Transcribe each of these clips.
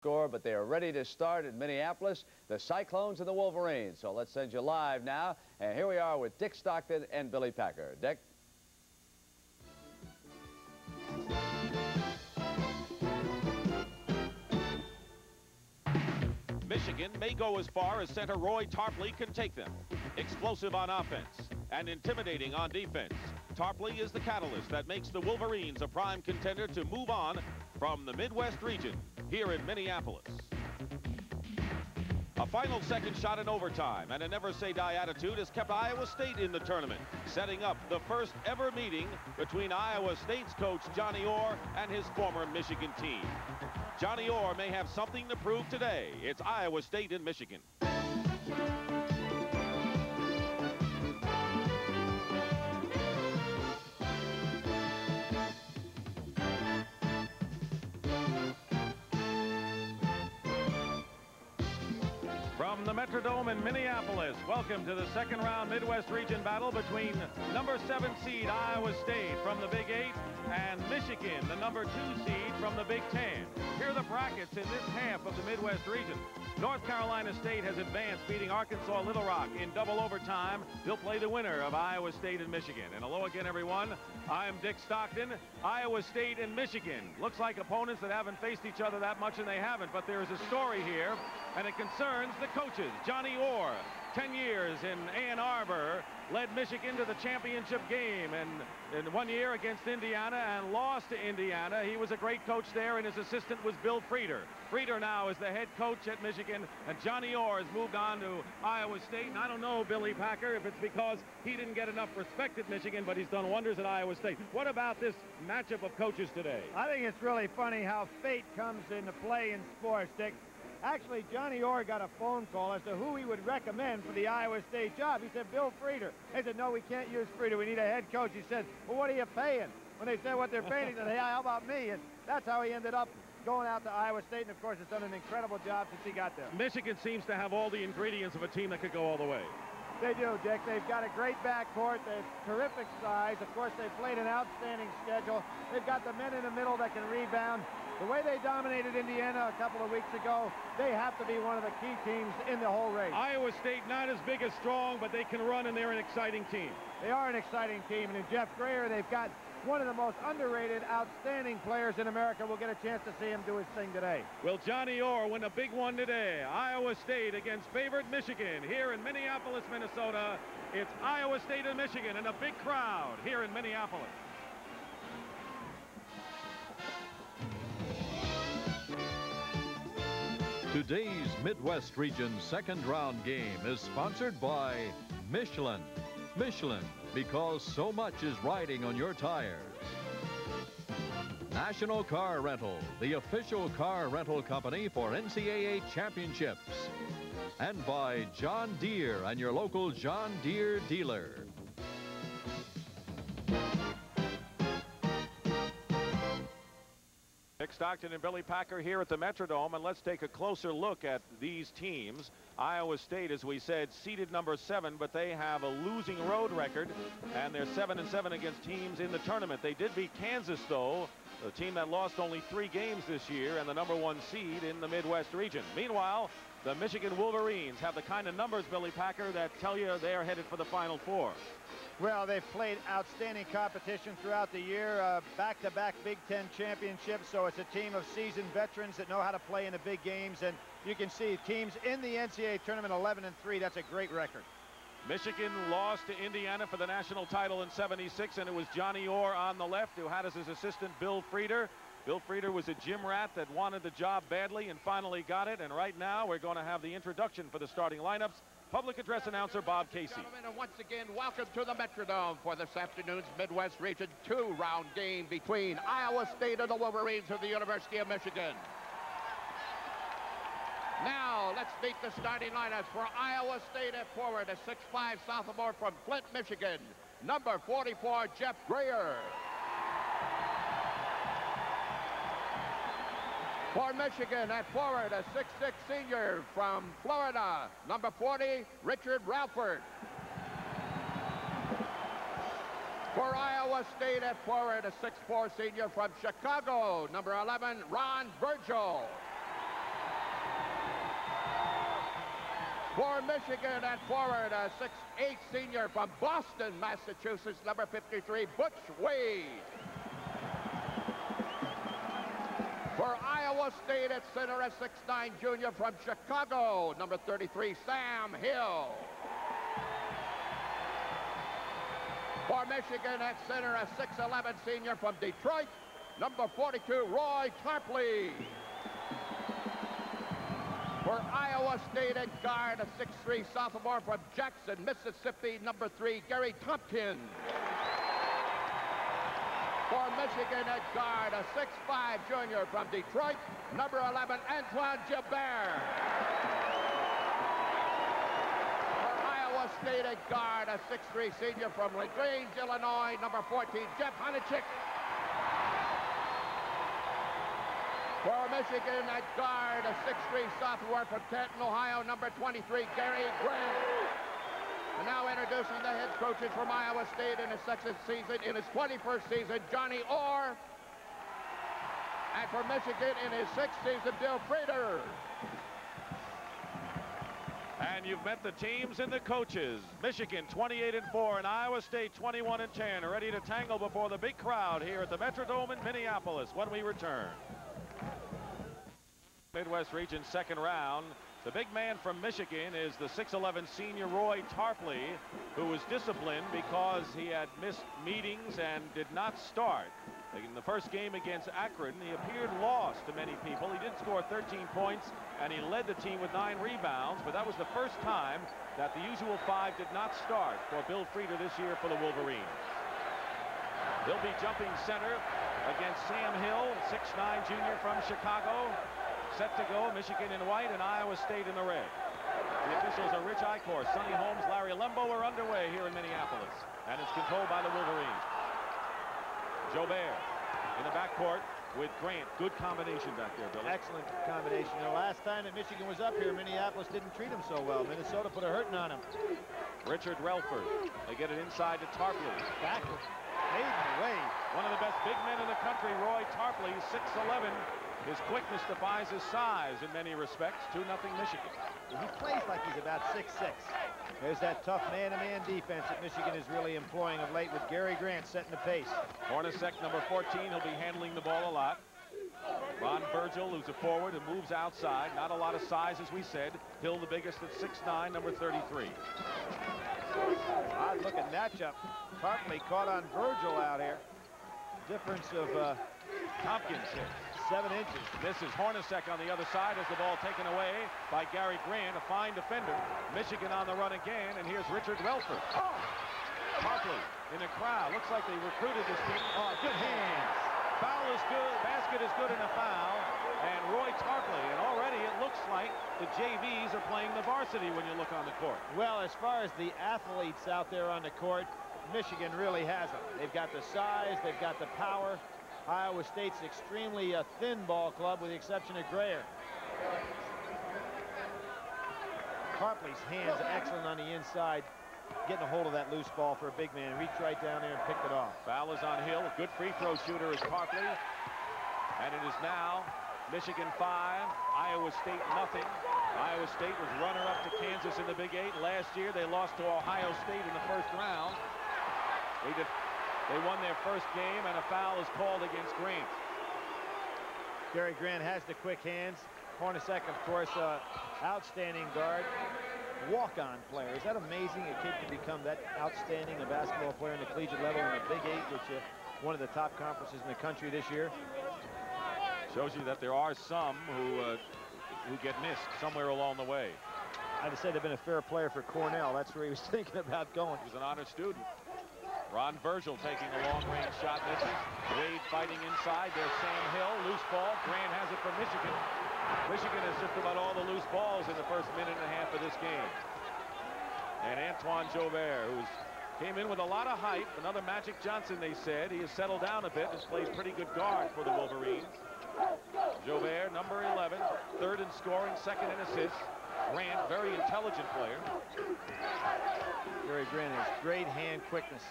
score, but they are ready to start in Minneapolis, the Cyclones and the Wolverines. So let's send you live now. And here we are with Dick Stockton and Billy Packer. Dick? Michigan may go as far as center Roy Tarpley can take them. Explosive on offense and intimidating on defense. Tarpley is the catalyst that makes the Wolverines a prime contender to move on from the Midwest region here in Minneapolis. A final second shot in overtime and a never-say-die attitude has kept Iowa State in the tournament, setting up the first ever meeting between Iowa State's coach Johnny Orr and his former Michigan team. Johnny Orr may have something to prove today. It's Iowa State in Michigan. Metrodome in Minneapolis, welcome to the second round Midwest region battle between number seven seed Iowa State from the Big Eight and Michigan, the number two seed from the Big Ten. Here are the brackets in this half of the Midwest region. North Carolina State has advanced, beating Arkansas Little Rock in double overtime. They'll play the winner of Iowa State and Michigan. And hello again, everyone. I'm Dick Stockton. Iowa State and Michigan. Looks like opponents that haven't faced each other that much, and they haven't. But there is a story here, and it concerns the coaches. Johnny Orr, 10 years in Ann Arbor, led Michigan to the championship game and in one year against Indiana and lost to Indiana. He was a great coach there and his assistant was Bill Frieder. Frieder now is the head coach at Michigan and Johnny Orr has moved on to Iowa State and I don't know Billy Packer if it's because he didn't get enough respect at Michigan but he's done wonders at Iowa State. What about this matchup of coaches today? I think it's really funny how fate comes into play in sports, Dick. Actually, Johnny Orr got a phone call as to who he would recommend for the Iowa State job. He said, Bill Frieder. They said, no, we can't use Frieder. We need a head coach. He said, well, what are you paying? When they said what they're paying, he said, hey, how about me? And that's how he ended up going out to Iowa State, and of course, has done an incredible job since he got there. Michigan seems to have all the ingredients of a team that could go all the way. They do, Dick. They've got a great backcourt. They have terrific size. Of course, they've played an outstanding schedule. They've got the men in the middle that can rebound. The way they dominated Indiana a couple of weeks ago, they have to be one of the key teams in the whole race. Iowa State not as big as strong, but they can run, and they're an exciting team. They are an exciting team, and in Jeff Grayer, they've got one of the most underrated, outstanding players in America. We'll get a chance to see him do his thing today. Will Johnny Orr win a big one today? Iowa State against favored Michigan here in Minneapolis, Minnesota. It's Iowa State and Michigan and a big crowd here in Minneapolis. Today's Midwest Region second round game is sponsored by Michelin. Michelin, because so much is riding on your tires. National Car Rental, the official car rental company for NCAA championships. And by John Deere and your local John Deere dealer. Dick Stockton and Billy Packer here at the Metrodome, and let's take a closer look at these teams. Iowa State, as we said, seeded number seven, but they have a losing road record, and they're seven and seven against teams in the tournament. They did beat Kansas, though, the team that lost only three games this year and the number one seed in the Midwest region. Meanwhile, the Michigan Wolverines have the kind of numbers, Billy Packer, that tell you they are headed for the Final Four. Well, they've played outstanding competition throughout the year, uh, back-to-back -back Big Ten championships, so it's a team of seasoned veterans that know how to play in the big games, and you can see teams in the NCAA tournament 11 and 3. That's a great record. Michigan lost to Indiana for the national title in 76, and it was Johnny Orr on the left who had as his assistant Bill Frieder. Bill Frieder was a gym rat that wanted the job badly and finally got it, and right now we're going to have the introduction for the starting lineups. Public address announcer Bob Casey. Gentlemen, and once again, welcome to the Metrodome for this afternoon's Midwest Region 2 round game between Iowa State and the Wolverines of the University of Michigan. Now, let's meet the starting lineups for Iowa State at forward, a 6'5 sophomore from Flint, Michigan. Number 44, Jeff Grayer. For Michigan at forward, a 6'6 senior from Florida, number 40, Richard Rellford. For Iowa State at forward, a 6'4 senior from Chicago, number 11, Ron Virgil. For Michigan at forward, a 6'8 senior from Boston, Massachusetts, number 53, Butch Wade. For Iowa State at center, a 6'9 junior from Chicago, number 33, Sam Hill. For Michigan at center, a 6'11 senior from Detroit, number 42, Roy Tarpley. For Iowa State at guard, a 6'3 sophomore from Jackson, Mississippi, number 3, Gary Thompkins. For Michigan at guard, a 6'5 junior from Detroit, number 11, Antoine Joubert. For Iowa State at guard, a 6'3 senior from LaGrange, Illinois, number 14, Jeff Hornacek. For Michigan at guard, a 6'3 sophomore from Canton, Ohio, number 23, Gary Grant. And now introducing the head coaches from Iowa State in his second season, in his 21st season, Johnny Orr. And for Michigan in his sixth season, Bill Frieder. And you've met the teams and the coaches. Michigan 28 and 4 and Iowa State 21 and 10 are ready to tangle before the big crowd here at the Metrodome in Minneapolis when we return. Midwest Region second round. The big man from Michigan is the 6'11 senior Roy Tarpley, who was disciplined because he had missed meetings and did not start. In the first game against Akron, he appeared lost to many people. He did score 13 points, and he led the team with nine rebounds, but that was the first time that the usual five did not start for Bill Frieder this year for the Wolverines. He'll be jumping center against Sam Hill, 6'9 junior from Chicago. Set to go, Michigan in white and Iowa State in the red. The officials are Rich Icorr, Sonny Holmes, Larry Lembo are underway here in Minneapolis. And it's controlled by the Wolverines. Joubert in the backcourt with Grant. Good combination back there, Billy. Excellent combination. The last time that Michigan was up here, Minneapolis didn't treat him so well. Minnesota put a hurting on him. Richard Rellford. They get it inside to Tarpley. Back. Hayden away. One of the best big men in the country, Roy Tarpley, 6'11". His quickness defies his size in many respects. 2-0 Michigan. He plays like he's about six six. There's that tough man-to-man -man defense that Michigan is really employing of late with Gary Grant setting the pace. Hornacek, number 14, he'll be handling the ball a lot. Ron Virgil, who's a forward and moves outside. Not a lot of size, as we said. Hill, the biggest at 6'9", number 33. Odd looking matchup. Tarpley caught on Virgil out here. Difference of uh, Thompkins hit seven inches. This is Hornacek on the other side as the ball taken away by Gary Grant, a fine defender. Michigan on the run again, and here's Richard Rellford. Oh! In the crowd. Looks like they recruited this team. Oh, good hands. Foul is good. Basket is good and a foul. And Roy Tarpley. And already it looks like the JVs are playing the varsity when you look on the court. Well, as far as the athletes out there on the court, Michigan really has them. They've got the size, they've got the power, Iowa State's extremely uh, thin ball club with the exception of Grayer. Tarpley's hands excellent on the inside, getting a hold of that loose ball for a big man. Reached right down there and picked it off. Foul is on Hill. Good free throw shooter is Tarpley. And it is now Michigan 5, Iowa State nothing. Iowa State was runner-up to Kansas in the Big Eight. Last year, they lost to Ohio State in the first round. They they won their first game, and a foul is called against Grant. Gary Grant has the quick hands. Hornacek, of course, uh, outstanding guard. Walk-on player. Is that amazing? A kid can become that outstanding a basketball player in the collegiate level in the Big Eight, which is uh, one of the top conferences in the country this year. Shows you that there are some who uh, who get missed somewhere along the way. I'd have said have been a fair player for Cornell. That's where he was thinking about going. He was an honor student. Ron Virgil taking a long-range shot, misses. Wade fighting inside. There's Sam Hill, loose ball. Grant has it for Michigan. Michigan has just about all the loose balls in the first minute and a half of this game. And Antoine Joubert, who's came in with a lot of hype. Another Magic Johnson, they said. He has settled down a bit, has played pretty good guard for the Wolverines. Joubert, number 11, third in scoring, second in assists. Grant, very intelligent player. Gary Grant has great hand quickness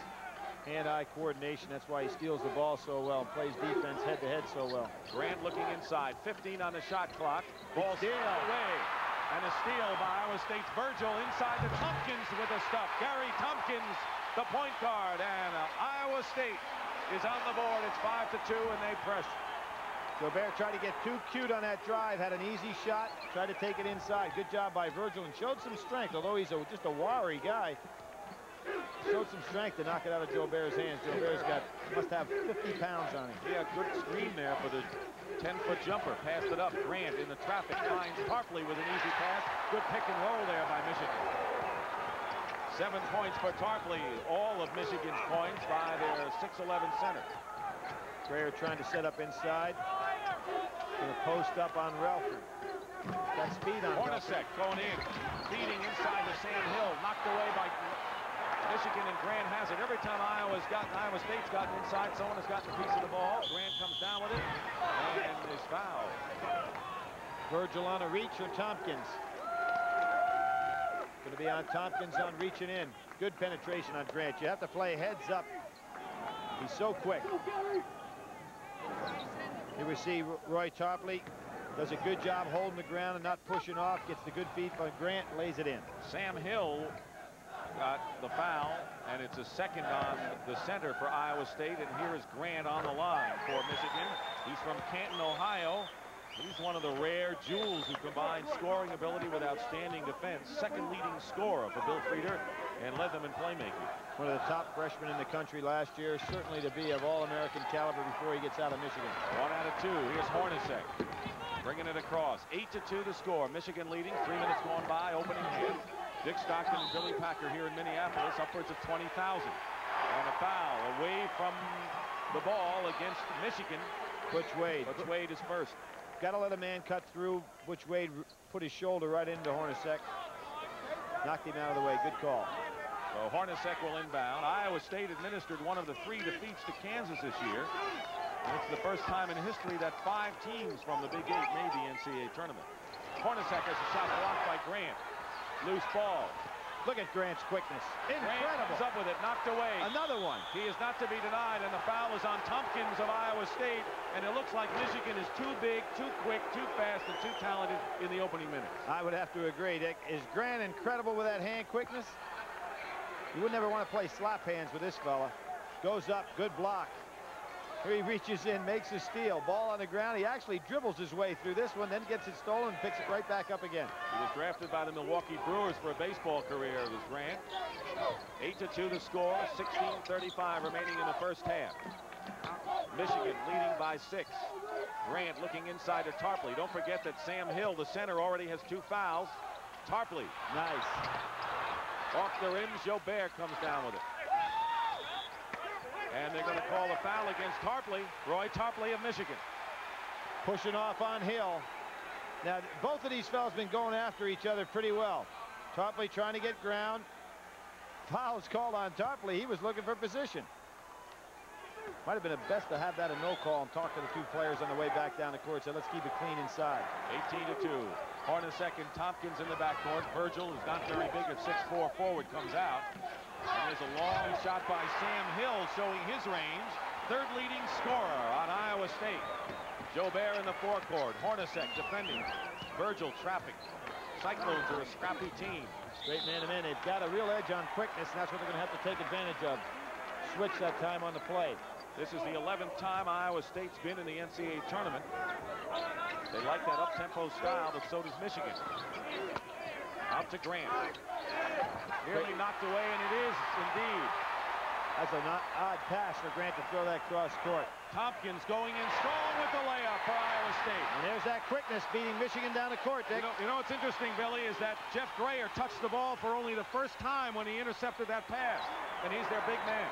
hand-eye coordination. That's why he steals the ball so well and plays defense head-to-head -head so well. Grant looking inside. 15 on the shot clock. Ball still away. And a steal by Iowa State's Virgil inside the Thompkins with a stuff. Gary Thompkins, the point guard, and uh, Iowa State is on the board. It's 5 to 2, and they press. Joubert tried to get too cute on that drive, had an easy shot, tried to take it inside. Good job by Virgil and showed some strength, although he's a, just a wiry guy. Showed some strength to knock it out of Joubert's hands. Joubert's got, must have 50 pounds on him. Yeah, good screen there for the 10-foot jumper. Passed it up. Grant in the traffic finds Tarpley with an easy pass. Good pick and roll there by Michigan. Seven points for Tarpley. All of Michigan's points by their 6'11 center. Grayer trying to set up inside. Gonna post up on Rellford. Got speed on Hornacek going in. Feeding inside to Sam Hill. Knocked away by Michigan and Grant has it. Every time Iowa's gotten, Iowa State's gotten inside, someone has gotten a piece of the ball. Grant comes down with it and is fouled. Virgil on a reach or Thompkins. Going to be on Thompkins on reaching in. Good penetration on Grant. You have to play heads up. He's so quick. Here we see Roy Tarpley does a good job holding the ground and not pushing off. Gets the good feed by Grant, lays it in. Sam Hill got the foul, and it's a second on the center for Iowa State. And here is Grant on the line for Michigan. He's from Canton, Ohio. He's one of the rare jewels who combines scoring ability with outstanding defense. Second leading scorer for Bill Frieder and led them in playmaking. One of the top freshmen in the country last year, certainly to be of All-American caliber before he gets out of Michigan. One out of two. Here's Hornacek bringing it across. Eight to two to score. Michigan leading. Three minutes going by. Opening hand. Dick Stockton and Billy Packer here in Minneapolis, upwards of 20,000. And a foul away from the ball against Michigan. Butch Wade. Butch Wade is first. Got to let a man cut through. Butch Wade put his shoulder right into Hornacek. Knocked him out of the way. Good call. So Hornacek will inbound. Iowa State administered one of the three defeats to Kansas this year. And it's the first time in history that five teams from the Big Eight made the NCAA tournament. Hornacek has a shot blocked by Grant. Loose ball. Look at Grant's quickness. Incredible. Grant comes up with it, knocked away. Another one. He is not to be denied, and the foul is on Thompkins of Iowa State. And it looks like Michigan is too big, too quick, too fast, and too talented in the opening minutes. I would have to agree, Dick. Is Grant incredible with that hand quickness? You would never want to play slap hands with this fella. Goes up, good block. Here he reaches in, makes a steal. Ball on the ground. He actually dribbles his way through this one, then gets it stolen picks it right back up again. He was drafted by the Milwaukee Brewers for a baseball career, was Grant. 8 to 2 the score, 16:35 remaining in the first half. Michigan leading by six. Grant looking inside to Tarpley. Don't forget that Sam Hill, the center, already has two fouls. Tarpley. Nice. Off the rim, Joubert comes down with it. And they're going to call a foul against Tarpley, Roy Tarpley of Michigan. Pushing off on Hill. Now, both of these fellas been going after each other pretty well. Tarpley trying to get ground. Foul's called on Tarpley. He was looking for position. Might have been the best to have that a no call and talk to the two players on the way back down the court. So let's keep it clean inside. 18 to 2. Hornacek and Thompkins in the backcourt. Virgil is not very big at 6'4 forward comes out. There's a long shot by Sam Hill showing his range. Third leading scorer on Iowa State. Joubert in the forecourt. Hornacek defending. Virgil trapping. Cyclones are a scrappy team. Straight man to man. They've got a real edge on quickness, and that's what they're going to have to take advantage of. Switch that time on the play. This is the 11th time Iowa State's been in the NCAA tournament. They like that up-tempo style, but so does Michigan. Out to Grant. Nearly knocked away, and it is indeed. That's an odd pass for Grant to throw that cross court. Thompkins going in strong with the layup for Iowa State. And there's that quickness beating Michigan down the court, Dick. You know, you know what's interesting, Billy, is that Jeff Grayer touched the ball for only the first time when he intercepted that pass. And he's their big man.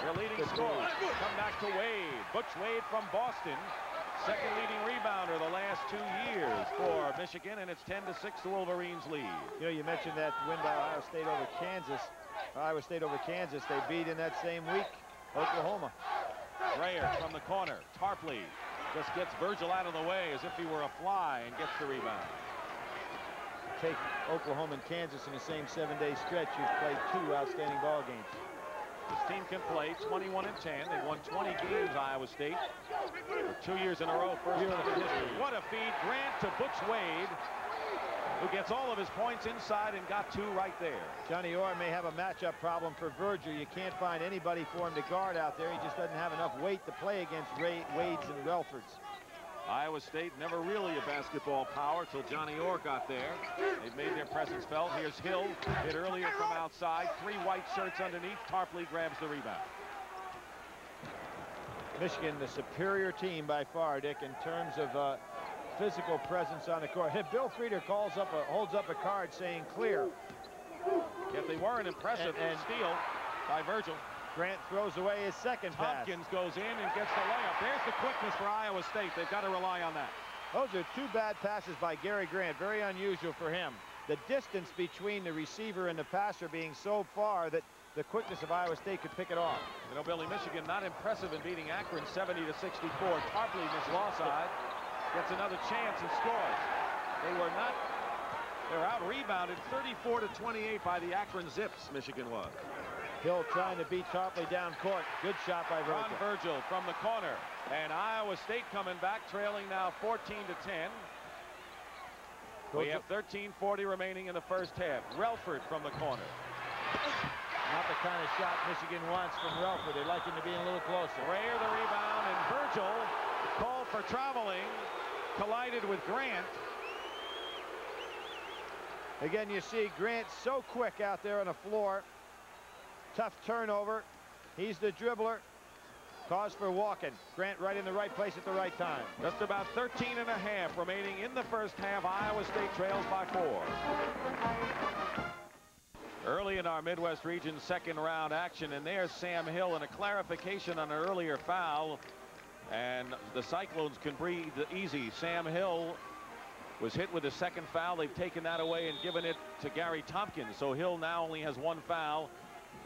Their leading scorer. Come back to Wade. Butch Wade from Boston. Second leading rebounder the last two years for Michigan, and it's 10 to 6 the Wolverines lead. You know, you mentioned that win by Ohio State over Kansas. Iowa State over Kansas. They beat in that same week Oklahoma. Grayer from the corner. Tarpley just gets Virgil out of the way as if he were a fly and gets the rebound. Take Oklahoma and Kansas in the same seven-day stretch. You've played two outstanding ball games. This team can play 21 and 10. They've won 20 games, Iowa State. Two years in a row, first time in history. What a feed. Grant to Butch Wade. who gets all of his points inside and got two right there. Johnny Orr may have a matchup problem for Virgil. You can't find anybody for him to guard out there. He just doesn't have enough weight to play against Ray, Wades and Rellfords. Iowa State never really a basketball power till Johnny Orr got there. They've made their presence felt. Here's Hill, hit earlier from outside. Three white shirts underneath. Tarpley grabs the rebound. Michigan, the superior team by far, Dick, in terms of uh, physical presence on the court. Bill Frieder calls up a, holds up a card saying clear. Yet they were an impressive and, and steal by Virgil. Grant throws away his second Thompkins pass. goes in and gets the layup. There's the quickness for Iowa State. They've got to rely on that. Those are two bad passes by Gary Grant. Very unusual for him. The distance between the receiver and the passer being so far that the quickness of Iowa State could pick it off. You know, Billy, Michigan not impressive in beating Akron 70 to 64. Tarpley loss side gets another chance and scores. They were not, they're out rebounded 34 to 28 by the Akron Zips, Michigan was. Hill trying to beat Tarpley down court. Good shot by Virgil. Ron Virgil from the corner. And Iowa State coming back, trailing now 14 to 10. We have 13.40 remaining in the first half. Rellford from the corner. Not the kind of shot Michigan wants from Rellford. They'd like him to be a little closer. Grayer the rebound, and Virgil called for traveling, collided with Grant. Again, you see Grant so quick out there on the floor. Tough turnover. He's the dribbler. Cause for walking. Grant right in the right place at the right time. Just about 13 and a half remaining in the first half. Iowa State trails by four. Early in our Midwest region second round action, and there's Sam Hill and a clarification on an earlier foul. And the Cyclones can breathe easy. Sam Hill was hit with a second foul. They've taken that away and given it to Gary Thompkins. So Hill now only has one foul.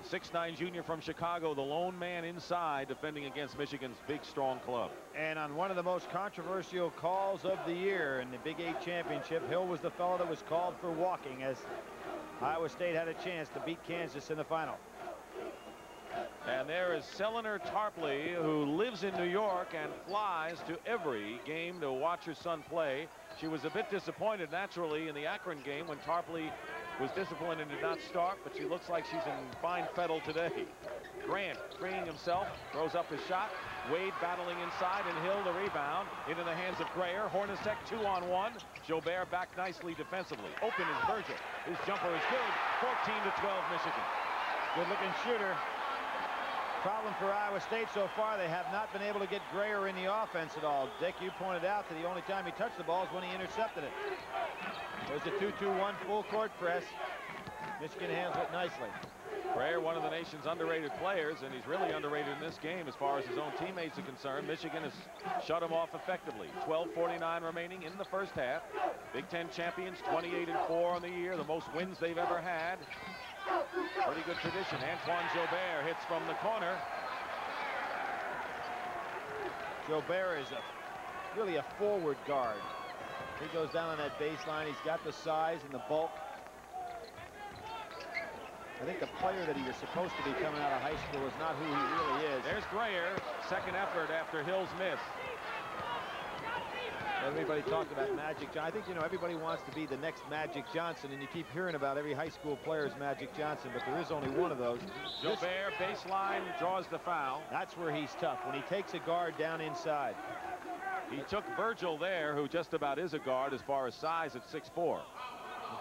6'9 junior from Chicago, the lone man inside defending against Michigan's big, strong club. And on one of the most controversial calls of the year in the Big Eight Championship, Hill was the fellow that was called for walking as Iowa State had a chance to beat Kansas in the final. And there is Selenar Tarpley, who lives in New York and flies to every game to watch her son play. She was a bit disappointed, naturally, in the Akron game when Tarpley was disappointed and did not start, but she looks like she's in fine fettle today. Grant freeing himself, throws up his shot. Wade battling inside and Hill the rebound into the hands of Grayer. Hornacek two on one. Joubert back nicely defensively. Open is Virgil. His jumper is good. 14 to 12 Michigan. Good looking shooter. Problem for Iowa State so far, they have not been able to get Grayer in the offense at all. Dick, you pointed out that the only time he touched the ball is when he intercepted it. There's a 2-2-1 full court press. Michigan handles it nicely. Grayer, one of the nation's underrated players, and he's really underrated in this game as far as his own teammates are concerned. Michigan has shut him off effectively. 12.49 remaining in the first half. Big Ten champions, 28 and 4 on the year, the most wins they've ever had. Pretty good tradition. Antoine Joubert hits from the corner. Joubert is a really a forward guard. He goes down on that baseline. He's got the size and the bulk. I think the player that he was supposed to be coming out of high school is not who he really is. There's Grayer, second effort after Hill's miss. Everybody talked about Magic Johnson. I think, you know, everybody wants to be the next Magic Johnson, and you keep hearing about every high school player's Magic Johnson, but there is only one of those. Joubert, baseline, draws the foul. That's where he's tough, when he takes a guard down inside. He took Virgil there, who just about is a guard as far as size at 6'4".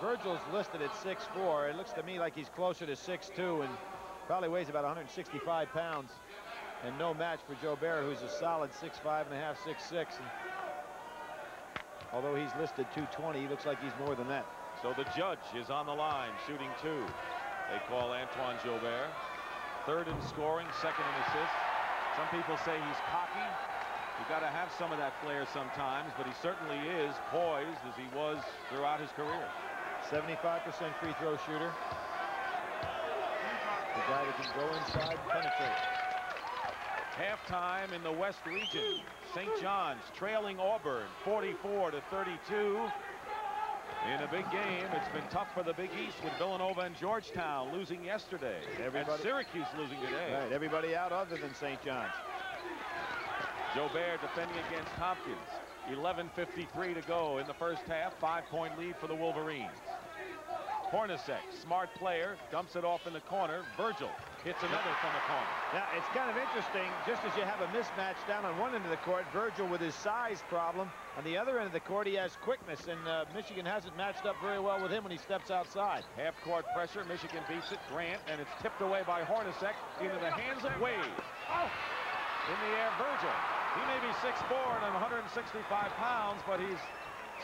Virgil's listed at 6'4". It looks to me like he's closer to 6'2", and probably weighs about 165 pounds. And no match for Joubert, who's a solid 6'5 and a half, 6'6". Although he's listed 220, he looks like he's more than that. So the judge is on the line, shooting two. They call Antoine Joubert. Third in scoring, second in assists. Some people say he's cocky. You got to have some of that flair sometimes, but he certainly is poised as he was throughout his career. 75% free throw shooter. The guy that can go inside and penetrate. Halftime in the West region. St. John's trailing Auburn 44 to 32. In a big game, it's been tough for the Big East with Villanova and Georgetown losing yesterday. Everybody, and Syracuse losing today. Right, everybody out other than St. John's. Joe Joubert defending against Thompkins. 11.53 to go in the first half. Five-point lead for the Wolverines. Hornacek, smart player, dumps it off in the corner. Virgil hits another from the corner. Now, it's kind of interesting, just as you have a mismatch down on one end of the court, Virgil with his size problem. On the other end of the court, he has quickness, and uh, Michigan hasn't matched up very well with him when he steps outside. Half-court pressure, Michigan beats it. Grant, and it's tipped away by Hornacek into the hands of Wade. Oh! In the air, Virgil. He may be 6'4 and 165 pounds, but he's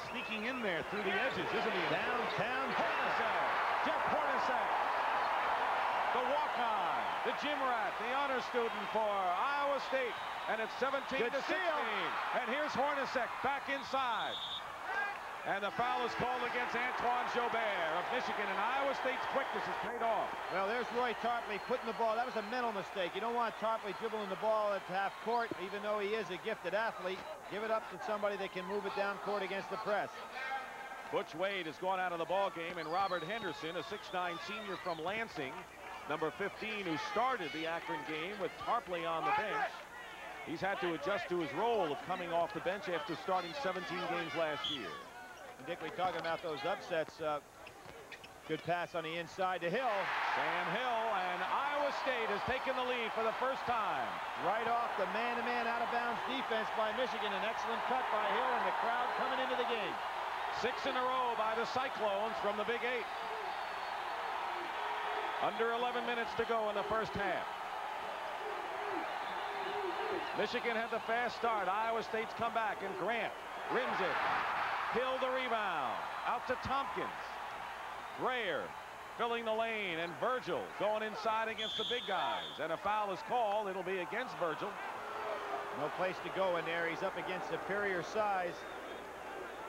sneaking in there through the edges, isn't he? Downtown Hornacek. Jeff Hornacek. The walk-on. The gym rat. The honor student for Iowa State. And it's 17 Good to 16. steal. And here's Hornacek back inside. And the foul is called against Antoine Joubert of Michigan. And Iowa State's quickness has paid off. Well, there's Roy Tarpley putting the ball. That was a mental mistake. You don't want Tarpley dribbling the ball at half court, even though he is a gifted athlete. Give it up to somebody that can move it down court against the press. Butch Wade has gone out of the ball game, and Robert Henderson, a 6'9 senior from Lansing, number 15, who started the Akron game with Tarpley on the bench. He's had to adjust to his role of coming off the bench after starting 17 games last year. And Dickley talking about those upsets. Uh, good pass on the inside to Hill. Sam Hill and Iowa State has taken the lead for the first time. Right off the man-to-man out-of-bounds defense by Michigan. An excellent cut by Hill and the crowd coming into the game. Six in a row by the Cyclones from the Big Eight. Under 11 minutes to go in the first half. Michigan had the fast start. Iowa State's come back, and Grant rims it. Hill the rebound. Out to Thompkins. Grayer filling the lane, and Virgil going inside against the big guys. And a foul is called. It'll be against Virgil. No place to go in there. He's up against superior size.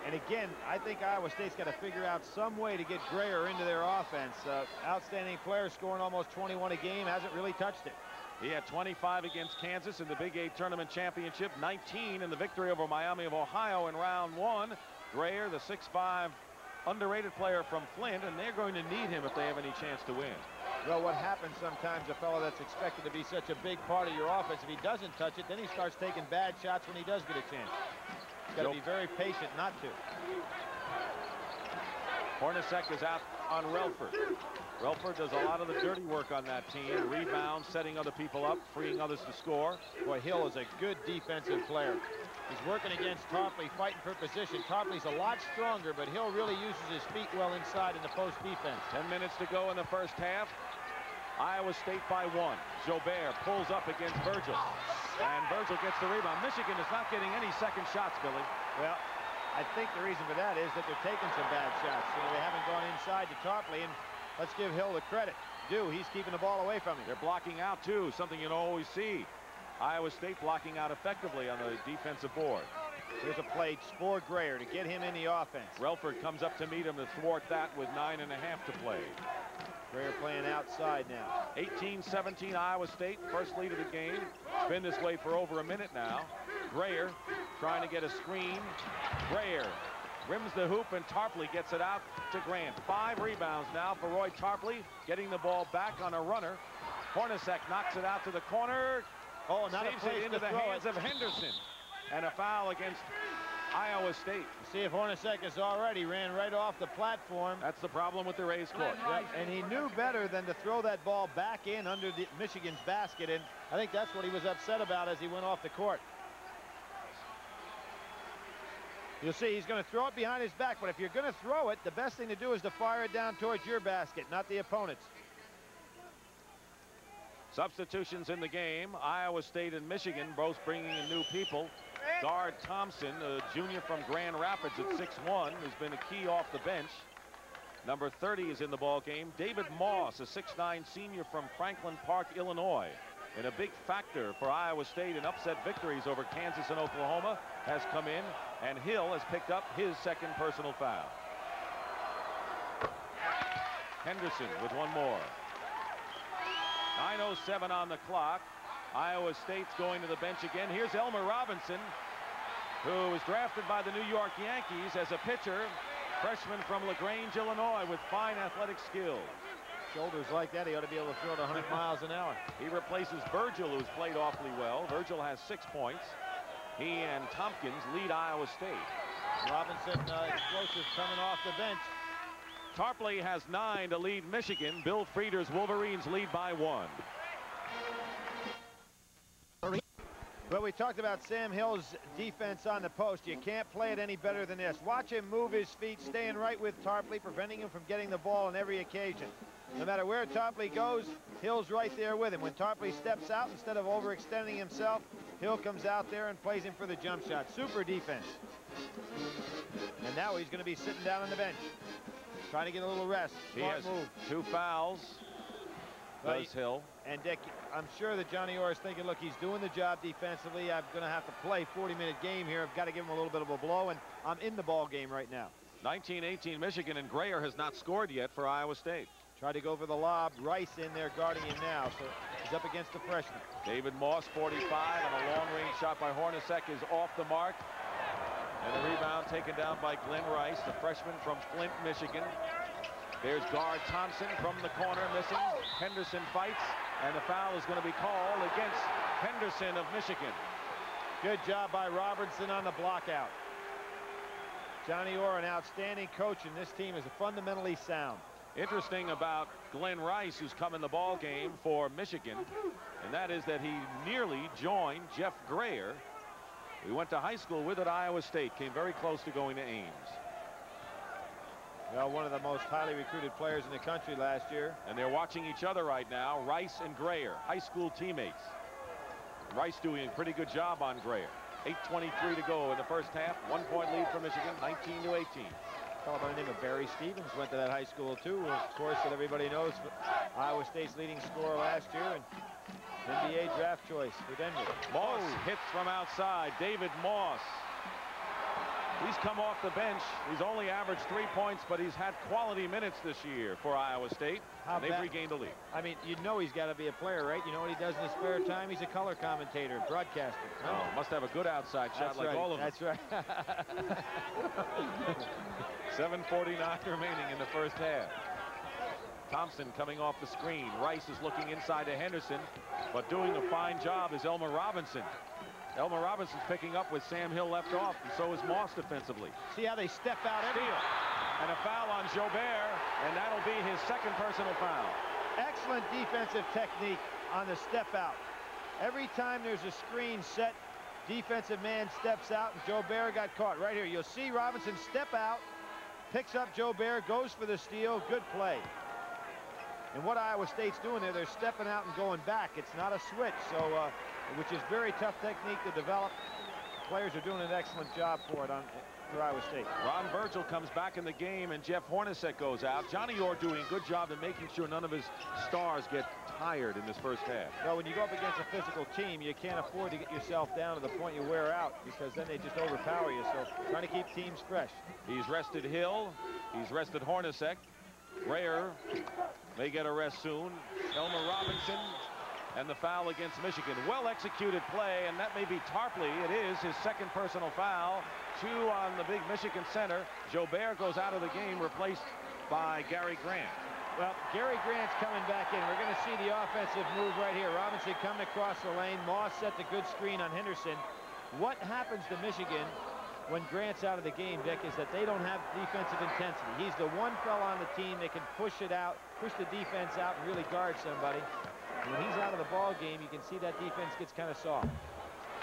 And again, I think Iowa State's got to figure out some way to get Grayer into their offense. Uh, outstanding player scoring almost 21 a game. Hasn't really touched it. He had 25 against Kansas in the Big Eight Tournament Championship, 19 in the victory over Miami of Ohio in round one. Grayer, the 6'5 underrated player from Flint, and they're going to need him if they have any chance to win. Well, what happens sometimes, a fellow that's expected to be such a big part of your offense, if he doesn't touch it, then he starts taking bad shots when he does get a chance. He's got to be very patient not to. Hornacek is out on Rellford. Rellford does a lot of the dirty work on that team. Rebounds, setting other people up, freeing others to score. Boy, Hill is a good defensive player. He's working against Tarpley, fighting for position. Tarpley's a lot stronger, but Hill really uses his feet well inside in the post defense. 10 minutes to go in the first half. Iowa State by one. Joubert pulls up against Virgil. And Virgil gets the rebound. Michigan is not getting any second shots, Billy. Well, I think the reason for that is that they're taking some bad shots. You know, they haven't gone inside to Tarpley, and let's give Hill the credit. Do he's keeping the ball away from him. They're blocking out, too, something you don't always see. Iowa State blocking out effectively on the defensive board. Here's a play for Grayer to get him in the offense. Rellford comes up to meet him to thwart that with nine and a half to play. Grayer playing outside now. 18-17 Iowa State, first lead of the game. It's been this way for over a minute now. Grayer trying to get a screen. Grayer rims the hoop and Tarpley gets it out to Grant. Five rebounds now for Roy Tarpley, getting the ball back on a runner. Hornacek knocks it out to the corner. Oh, not a saves place it into to the throw hands it. of Henderson. And a foul against Iowa State. See if Hornacek is already ran right off the platform. That's the problem with the raised court. Yep, And he knew better than to throw that ball back in under the Michigan's basket, and I think that's what he was upset about as he went off the court. You'll see he's going to throw it behind his back, but if you're going to throw it, the best thing to do is to fire it down towards your basket, not the opponent's. Substitutions in the game. Iowa State and Michigan both bringing in new people. Garde Thompson, a junior from Grand Rapids at 6'1", has been a key off the bench. Number 30 is in the ball game. David Moss, a 6'9 senior from Franklin Park, Illinois. And a big factor for Iowa State in upset victories over Kansas and Oklahoma has come in. And Hill has picked up his second personal foul. Henderson with one more. 9.07 on the clock. Iowa State's going to the bench again. Here's Elmer Robinson, who was drafted by the New York Yankees as a pitcher. Freshman from LaGrange, Illinois, with fine athletic skills. Shoulders like that, he ought to be able to throw it 100 miles an hour. He replaces Virgil, who's played awfully well. Virgil has six points. He and Thompkins lead Iowa State. Robinson uh, explosive coming off the bench. Tarpley has nine to lead Michigan. Bill Frieder's Wolverines lead by one. But we talked about Sam Hill's defense on the post. You can't play it any better than this. Watch him move his feet, staying right with Tarpley, preventing him from getting the ball on every occasion. No matter where Tarpley goes, Hill's right there with him. When Tarpley steps out, instead of overextending himself, Hill comes out there and plays him for the jump shot. Super defense. And now he's going to be sitting down on the bench, trying to get a little rest. He Smart has move. two fouls. Well, Does Hill. And Dick, I'm sure that Johnny Orr is thinking, look, he's doing the job defensively. I'm going to have to play 40-minute game here. I've got to give him a little bit of a blow, and I'm in the ball game right now. 1918 Michigan and Grayer has not scored yet for Iowa State. Tried to go for the lob. Rice in there guarding him now, so he's up against the freshman. David Moss, 45, and a long-range shot by Hornacek is off the mark. And the rebound taken down by Glen Rice, the freshman from Flint, Michigan. There's Garde Thompson from the corner missing. Henderson fights, and the foul is going to be called against Henderson of Michigan. Good job by Robinson on the block out. Johnny Orr, an outstanding coach, and this team is fundamentally sound. Interesting about Glen Rice, who's come in the ball game for Michigan, and that is that he nearly joined Jeff Grayer. We went to high school with at Iowa State, came very close to going to Ames. Well, one of the most highly recruited players in the country last year. And they're watching each other right now, Rice and Grayer, high school teammates. Rice doing a pretty good job on Grayer. 8.23 to go in the first half. One point lead for Michigan, 19 to 18. A fellow by the name of Barry Stevens went to that high school too. Of course, that everybody knows Iowa State's leading scorer last year and NBA draft choice for Denver. Moss hits from outside. David Moss. He's come off the bench. He's only averaged three points, but he's had quality minutes this year for Iowa State. How and they've regained the lead. I mean, you know he's got to be a player, right? You know what he does in his spare time? He's a color commentator, broadcaster. Oh, must have a good outside shot That's like right. all of them. That's right. 7.49 remaining in the first half. Thompson coming off the screen. Rice is looking inside to Henderson, but doing a fine job is Elmer Robinson. Elmer Robinson's picking up with Sam Hill left off, and so is Moss defensively. See how they step out every Steal. And a foul on Joubert, and that'll be his second personal foul. Excellent defensive technique on the step out. Every time there's a screen set, defensive man steps out, and Joubert got caught right here. You'll see Robinson step out, picks up Joubert, goes for the steal. Good play. And what Iowa State's doing there, they're stepping out and going back. It's not a switch, so uh, which is very tough technique to develop. Players are doing an excellent job for it on for Iowa State. Ron Virgil comes back in the game, and Jeff Hornacek goes out. Johnny Orr doing a good job in making sure none of his stars get tired in this first half. Well, when you go up against a physical team, you can't afford to get yourself down to the point you wear out because then they just overpower you. So trying to keep teams fresh. He's rested Hill. He's rested Hornacek. Grayer may get a rest soon. Elmer Robinson and the foul against Michigan. Well executed play, and that may be Tarpley. It is his second personal foul. Two on the big Michigan center. Joubert goes out of the game, replaced by Gary Grant. Well, Gary Grant's coming back in. We're going to see the offensive move right here. Robinson coming across the lane. Moss set the good screen on Henderson. What happens to Michigan when Grant's out of the game, Dick, is that they don't have defensive intensity. He's the one fella on the team that can push it out, push the defense out, and really guard somebody. And when he's out of the ball game, you can see that defense gets kind of soft.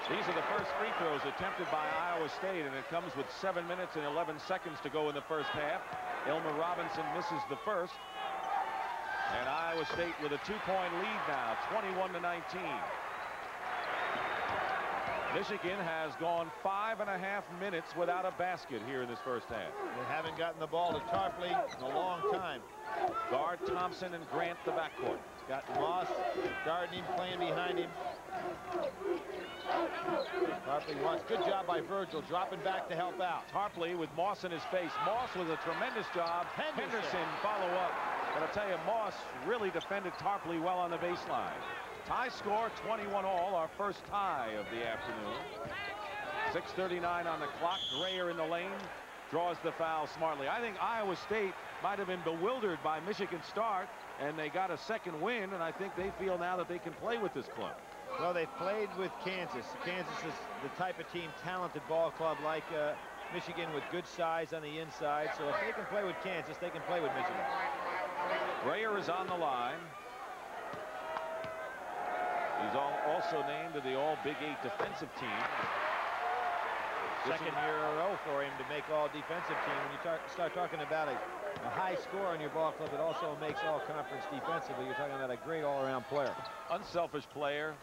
These are the first free throws attempted by Iowa State, and it comes with 7 minutes and 11 seconds to go in the first half. Elmer Robinson misses the first. And Iowa State with a two-point lead now, 21 to 19. Michigan has gone five and a half minutes without a basket here in this first half. They haven't gotten the ball to Tarpley in a long time. Garde Thompson and Grant the backcourt. Got Moss guarding him, playing behind him. Tarpley wants. Good job by Virgil, dropping back to help out. Tarpley with Moss in his face. Moss was a tremendous job. Henderson. Henderson follow up. But I'll tell you, Moss really defended Tarpley well on the baseline. Tie score 21 all, our first tie of the afternoon. 6.39 on the clock. Grayer in the lane draws the foul smartly. I think Iowa State might have been bewildered by Michigan's start, and they got a second win, and I think they feel now that they can play with this club. Well, they've played with Kansas. Kansas is the type of team, talented ball club like uh, Michigan with good size on the inside. So if they can play with Kansas, they can play with Michigan. Grayer is on the line. He's all also named to the All Big Eight defensive team. Second year in a row for him to make all defensive team. When you start talking about a, a high score on your ball club, it also makes all conference defensively. You're talking about a great all-around player. Unselfish player,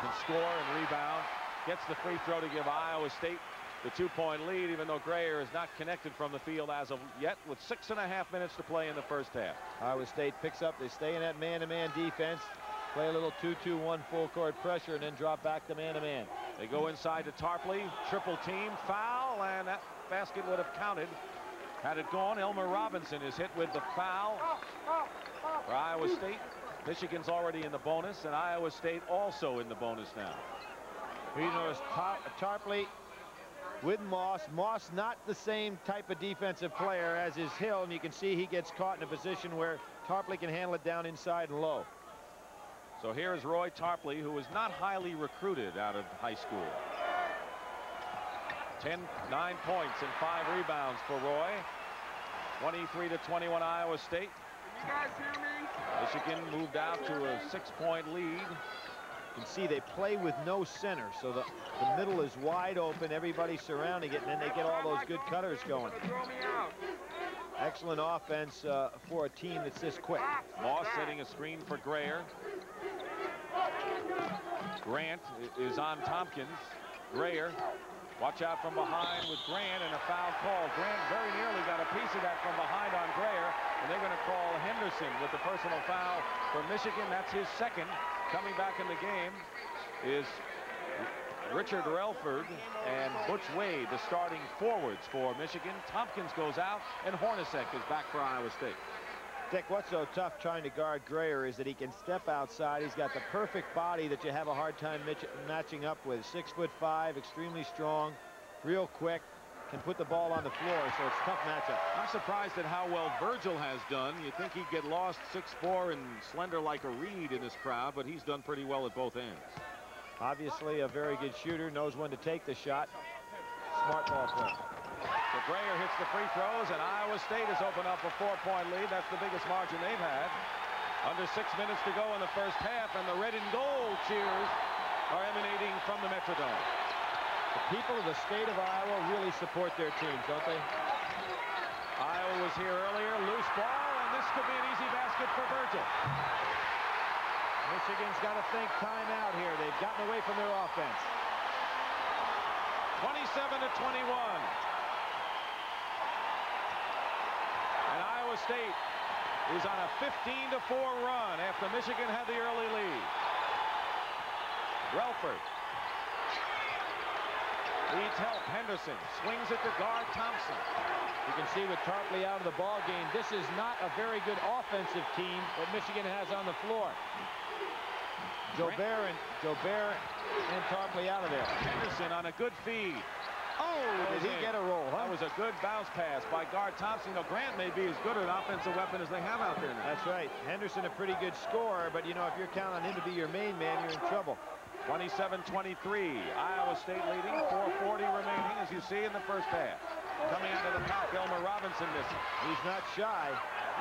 can score and rebound, gets the free throw to give Iowa State the two-point lead, even though Grayer is not connected from the field as of yet with six and a half minutes to play in the first half. Iowa State picks up. They stay in that man-to-man -man defense. Play a little 2-2-1 full court pressure and then drop back to man-to-man. -man. They go inside to Tarpley, triple team, foul, and that basket would have counted had it gone. Elmer Robinson is hit with the foul for Iowa State. Michigan's already in the bonus, and Iowa State also in the bonus now. Notice Tarpley with Moss. Moss not the same type of defensive player as is Hill, and you can see he gets caught in a position where Tarpley can handle it down inside and low. So here's Roy Tarpley, who was not highly recruited out of high school. 10, 9 points and 5 rebounds for Roy. 23 to 21 Iowa State. Michigan moved out to a six-point lead. You can see they play with no center, so the, the middle is wide open, everybody surrounding it, and then they get all those good cutters going. Excellent offense uh, for a team that's this quick. Moss setting a screen for Grayer. Grant is on Thompkins. Grayer, watch out from behind with Grant and a foul call. Grant very nearly got a piece of that from behind on Grayer, and they're going to call Henderson with the personal foul for Michigan. That's his second. Coming back in the game is Richard Rellford and Butch Wade, the starting forwards for Michigan. Thompkins goes out, and Hornacek is back for Iowa State. Dick, what's so tough trying to guard Grayer is that he can step outside. He's got the perfect body that you have a hard time matching up with. Six foot five, extremely strong, real quick, can put the ball on the floor, so it's a tough matchup. I'm surprised at how well Virgil has done. You'd think he'd get lost 6'4 and slender like a reed in this crowd, but he's done pretty well at both ends. Obviously a very good shooter, knows when to take the shot. Smart ball player. So Grayer hits the free throws, and Iowa State has opened up a four-point lead. That's the biggest margin they've had. Under six minutes to go in the first half, and the red and gold cheers are emanating from the Metrodome. The people of the state of Iowa really support their teams, don't they? Iowa was here earlier, loose ball, and this could be an easy basket for Virgil. Michigan's got to think timeout here. They've gotten away from their offense. 27 to 21. And Iowa State is on a 15 to 4 run after Michigan had the early lead. Rellford needs help. Henderson swings it to Garde Thompson. You can see with Tarpley out of the ball game, this is not a very good offensive team that Michigan has on the floor. Joubert and Joubert and Tarpley out of there. Henderson on a good feed. Oh, did he get a roll, huh? That was a good bounce pass by Garde Thompson. You know, Grant may be as good an offensive weapon as they have out there now. That's right. Henderson a pretty good scorer, but you know, if you're counting on him to be your main man, you're in trouble. 27-23. Iowa State leading. 440 remaining, as you see in the first half. Coming out of the pack, Elmer Robinson missing. He's not shy.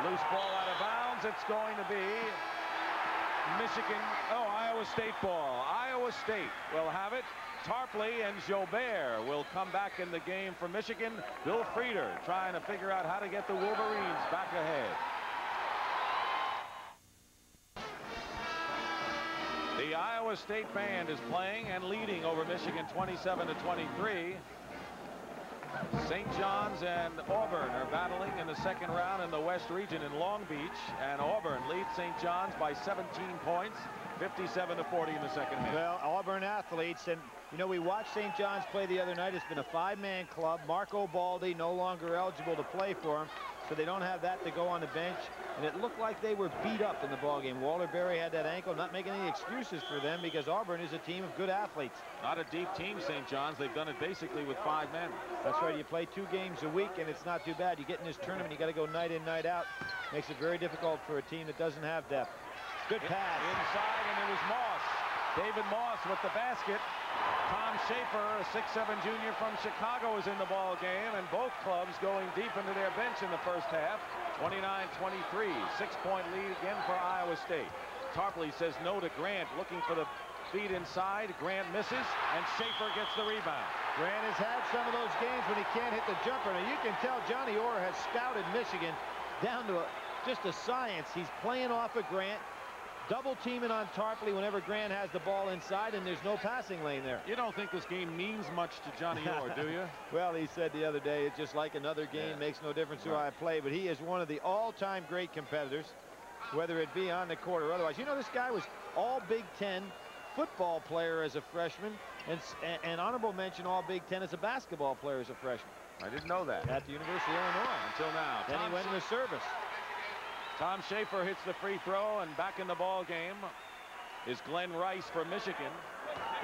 Loose ball out of bounds. It's going to be Michigan. Oh, Iowa State ball. Iowa State will have it. Tarpley and Joubert will come back in the game for Michigan. Bill Frieder trying to figure out how to get the Wolverines back ahead. The Iowa State band is playing and leading over Michigan 27 to 23. St. John's and Auburn are battling in the second round in the West region in Long Beach. And Auburn leads St. John's by 17 points, 57 to 40 in the second half. Well, Auburn athletes, and you know, we watched St. John's play the other night. It's been a five-man club. Marco Baldi no longer eligible to play for him, so they don't have that to go on the bench. And it looked like they were beat up in the ballgame. Walter Berry had that ankle, not making any excuses for them because Auburn is a team of good athletes. Not a deep team, St. John's. They've done it basically with five men. That's right. You play two games a week, and it's not too bad. You get in this tournament, you got to go night in, night out. Makes it very difficult for a team that doesn't have depth. Good pass. Inside, and it was Moss. David Moss with the basket. Tom Schafer, a 6'7 junior from Chicago, is in the ball game, and both clubs going deep into their bench in the first half. 29-23, six-point lead again for Iowa State. Tarpley says no to Grant, looking for the feed inside. Grant misses, and Schafer gets the rebound. Grant has had some of those games when he can't hit the jumper. Now, you can tell Johnny Orr has scouted Michigan down to a, just a science. He's playing off of Grant double teaming on Tarpley whenever Grant has the ball inside and there's no passing lane there. You don't think this game means much to Johnny Orr, do you? well, he said the other day, it's just like another game, yeah. makes no difference who right. I play, but he is one of the all-time great competitors, whether it be on the court or otherwise. You know, this guy was all Big Ten football player as a freshman, and, and honorable mention all Big Ten as a basketball player as a freshman. I didn't know that. At the University of Illinois. Until now. Then Tom he went into service. Tom Schafer hits the free throw, and back in the ball game is Glen Rice from Michigan.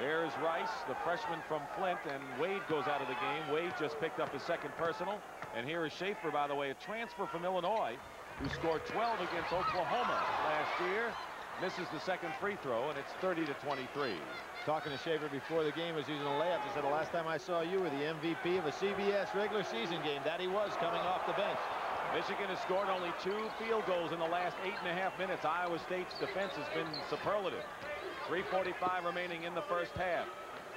There's Rice, the freshman from Flint, and Wade goes out of the game. Wade just picked up his second personal. And here is Schafer, by the way, a transfer from Illinois, who scored 12 against Oklahoma last year. Misses the second free throw, and it's 30 to 23. Talking to Schafer before the game was using a layup. He said, the last time I saw you were the MVP of a CBS regular season game. That he was coming off the bench. Michigan has scored only two field goals in the last eight and a half minutes. Iowa State's defense has been superlative. 3.45 remaining in the first half.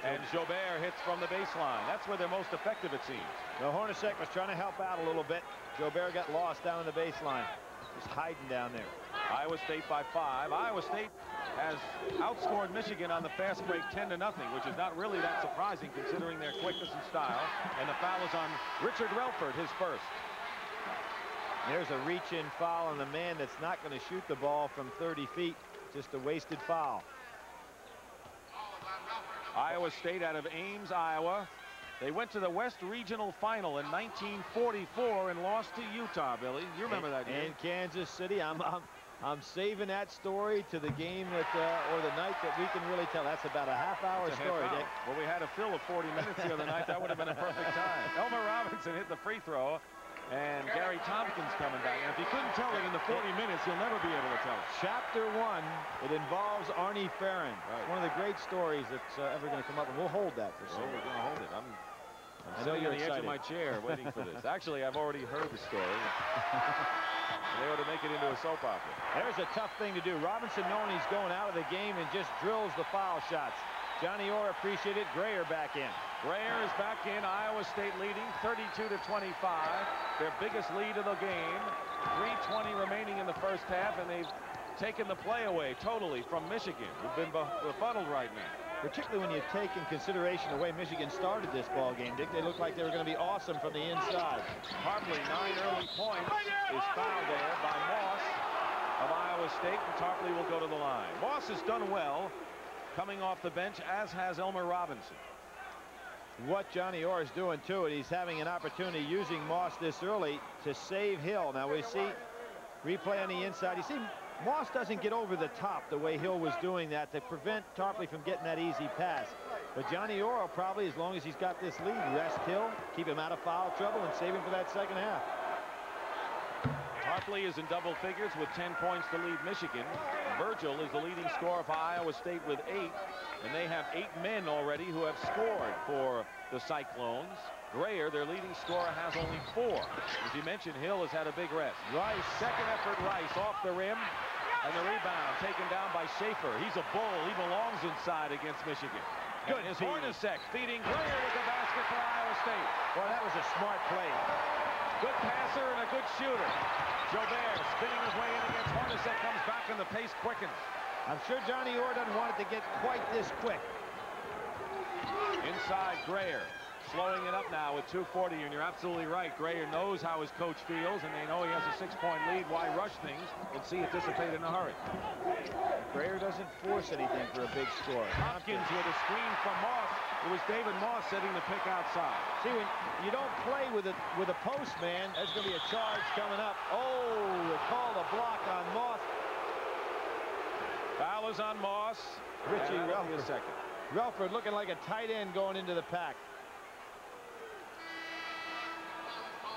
And Joubert hits from the baseline. That's where they're most effective, it seems. The Hornacek was trying to help out a little bit. Joubert got lost down in the baseline. Just hiding down there. Iowa State by five. Iowa State has outscored Michigan on the fast break 10 to nothing, which is not really that surprising considering their quickness and style. And the foul is on Richard Rellford, his first. There's a reach-in foul on the man that's not going to shoot the ball from 30 feet. Just a wasted foul. Iowa State out of Ames, Iowa. They went to the West Regional Final in 1944 and lost to Utah, Billy. You remember that game. In Kansas City. I'm, I'm, I'm saving that story to the game that, uh, or the night that we can really tell. That's about a half-hour story, half hour. Dick. Well, we had a fill of 40 minutes the other night. That would have been a perfect time. Elmer Robinson hit the free throw. And Gary Thompkins coming back. And if you couldn't tell it in the 40 minutes, you'll never be able to tell it. Chapter one, it involves Arnie Ferrin. Right. One of the great stories that's uh, ever going to come up, and we'll hold that for sure. we're going to hold it. I'm, I'm I know you're on the excited. edge of my chair waiting for this. Actually, I've already heard the story. they ought to make it into a soap opera. There's a tough thing to do. Robinson knowing he's going out of the game and just drills the foul shots. Johnny Orr appreciated Grayer back in. Grayer is back in. Iowa State leading 32 to 25. Their biggest lead of the game. 3.20 remaining in the first half, and they've taken the play away totally from Michigan, who've been befuddled right now. Particularly when you take in consideration the way Michigan started this ball game, Dick. They looked like they were going to be awesome from the inside. Tarpley, nine early points, is fouled there by Moss of Iowa State, and Tarpley will go to the line. Moss has done well coming off the bench, as has Elmer Robinson. What Johnny Orr is doing to it, he's having an opportunity using Moss this early to save Hill. Now we see replay on the inside. You see Moss doesn't get over the top the way Hill was doing that to prevent Tarpley from getting that easy pass. But Johnny Orr probably, as long as he's got this lead, rest Hill, keep him out of foul trouble, and save him for that second half. Tarpley is in double figures with 10 points to lead Michigan. Virgil is the leading scorer for Iowa State with eight, and they have eight men already who have scored for the Cyclones. Grayer, their leading scorer, has only four. As you mentioned, Hill has had a big rest. Rice, second effort Rice off the rim, and the rebound taken down by Schafer. He's a bull. He belongs inside against Michigan. Good. And his Hornacek feeding Grayer with the basket for Iowa State. Well, that was a smart play. Good passer and a good shooter. Joubert spinning his way in against Hornacek, comes back and the pace quickens. I'm sure Johnny Orr doesn't want it to get quite this quick. Inside Grayer slowing it up now with 240, and you're absolutely right. Grayer knows how his coach feels, and they know he has a six-point lead. Why rush things and see it dissipate in a hurry? Grayer doesn't force anything for a big score. Thompkins with a screen from Moss. It was David Moss setting the pick outside. See, when you don't play with a with a post man, there's going to be a charge coming up. Oh, they called a block on Moss. Foul is on Moss. Richie Rellford. second. Rellford looking like a tight end going into the pack.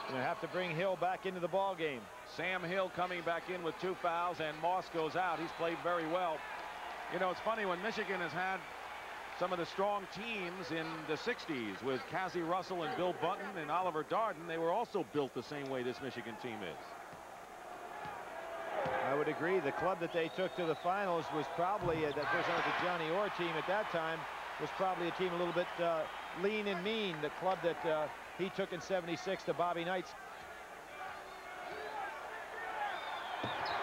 Going to have to bring Hill back into the ball game. Sam Hill coming back in with two fouls, and Moss goes out. He's played very well You know, it's funny when Michigan has had some of the strong teams in the 60s with Cazzie Russell and Bill Buntin and Oliver Darden. They were also built the same way this Michigan team is. I would agree. The club that they took to the finals was probably, uh, that represented the Johnny Orr team at that time, was probably a team a little bit uh, lean and mean. The club that uh, he took in 76 to Bobby Knight's.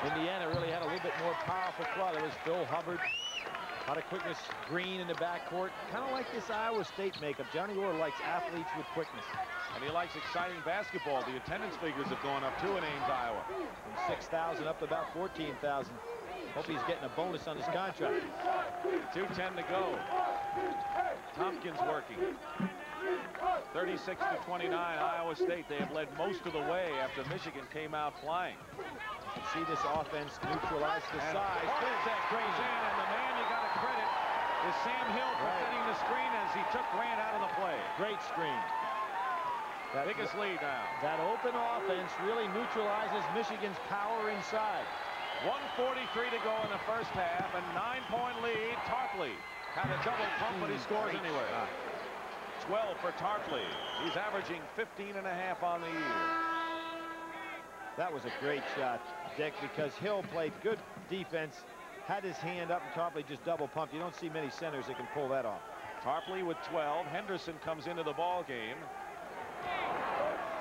Indiana really had a little bit more powerful club. It was Phil Hubbard, a lot of quickness, Green in the backcourt. Kind of like this Iowa State makeup. Johnny Orr likes athletes with quickness. And he likes exciting basketball. The attendance figures have gone up too in Ames, Iowa. From 6,000 up to about 14,000. Hope he's getting a bonus on his contract. 2.10 to go. Thompkins working. 36 to 29, Iowa State. They have led most of the way after Michigan came out flying. You can see this offense neutralize the And size. Goes in, and the man you got to credit is Sam Hill for Right. setting the screen as he took Grant out of the play. Great screen. That, Biggest lead now. that open offense really neutralizes Michigan's power inside. 143 to go in the first half, and nine-point lead. Tarpley had a double pump, but he hmm. scores anyway. 12 for Tarpley. He's averaging 15 and a half on the year. That was a great shot, Dick, because Hill played good defense, had his hand up, and Tarpley just double pumped. You don't see many centers that can pull that off. Tarpley with 12. Henderson comes into the ball game.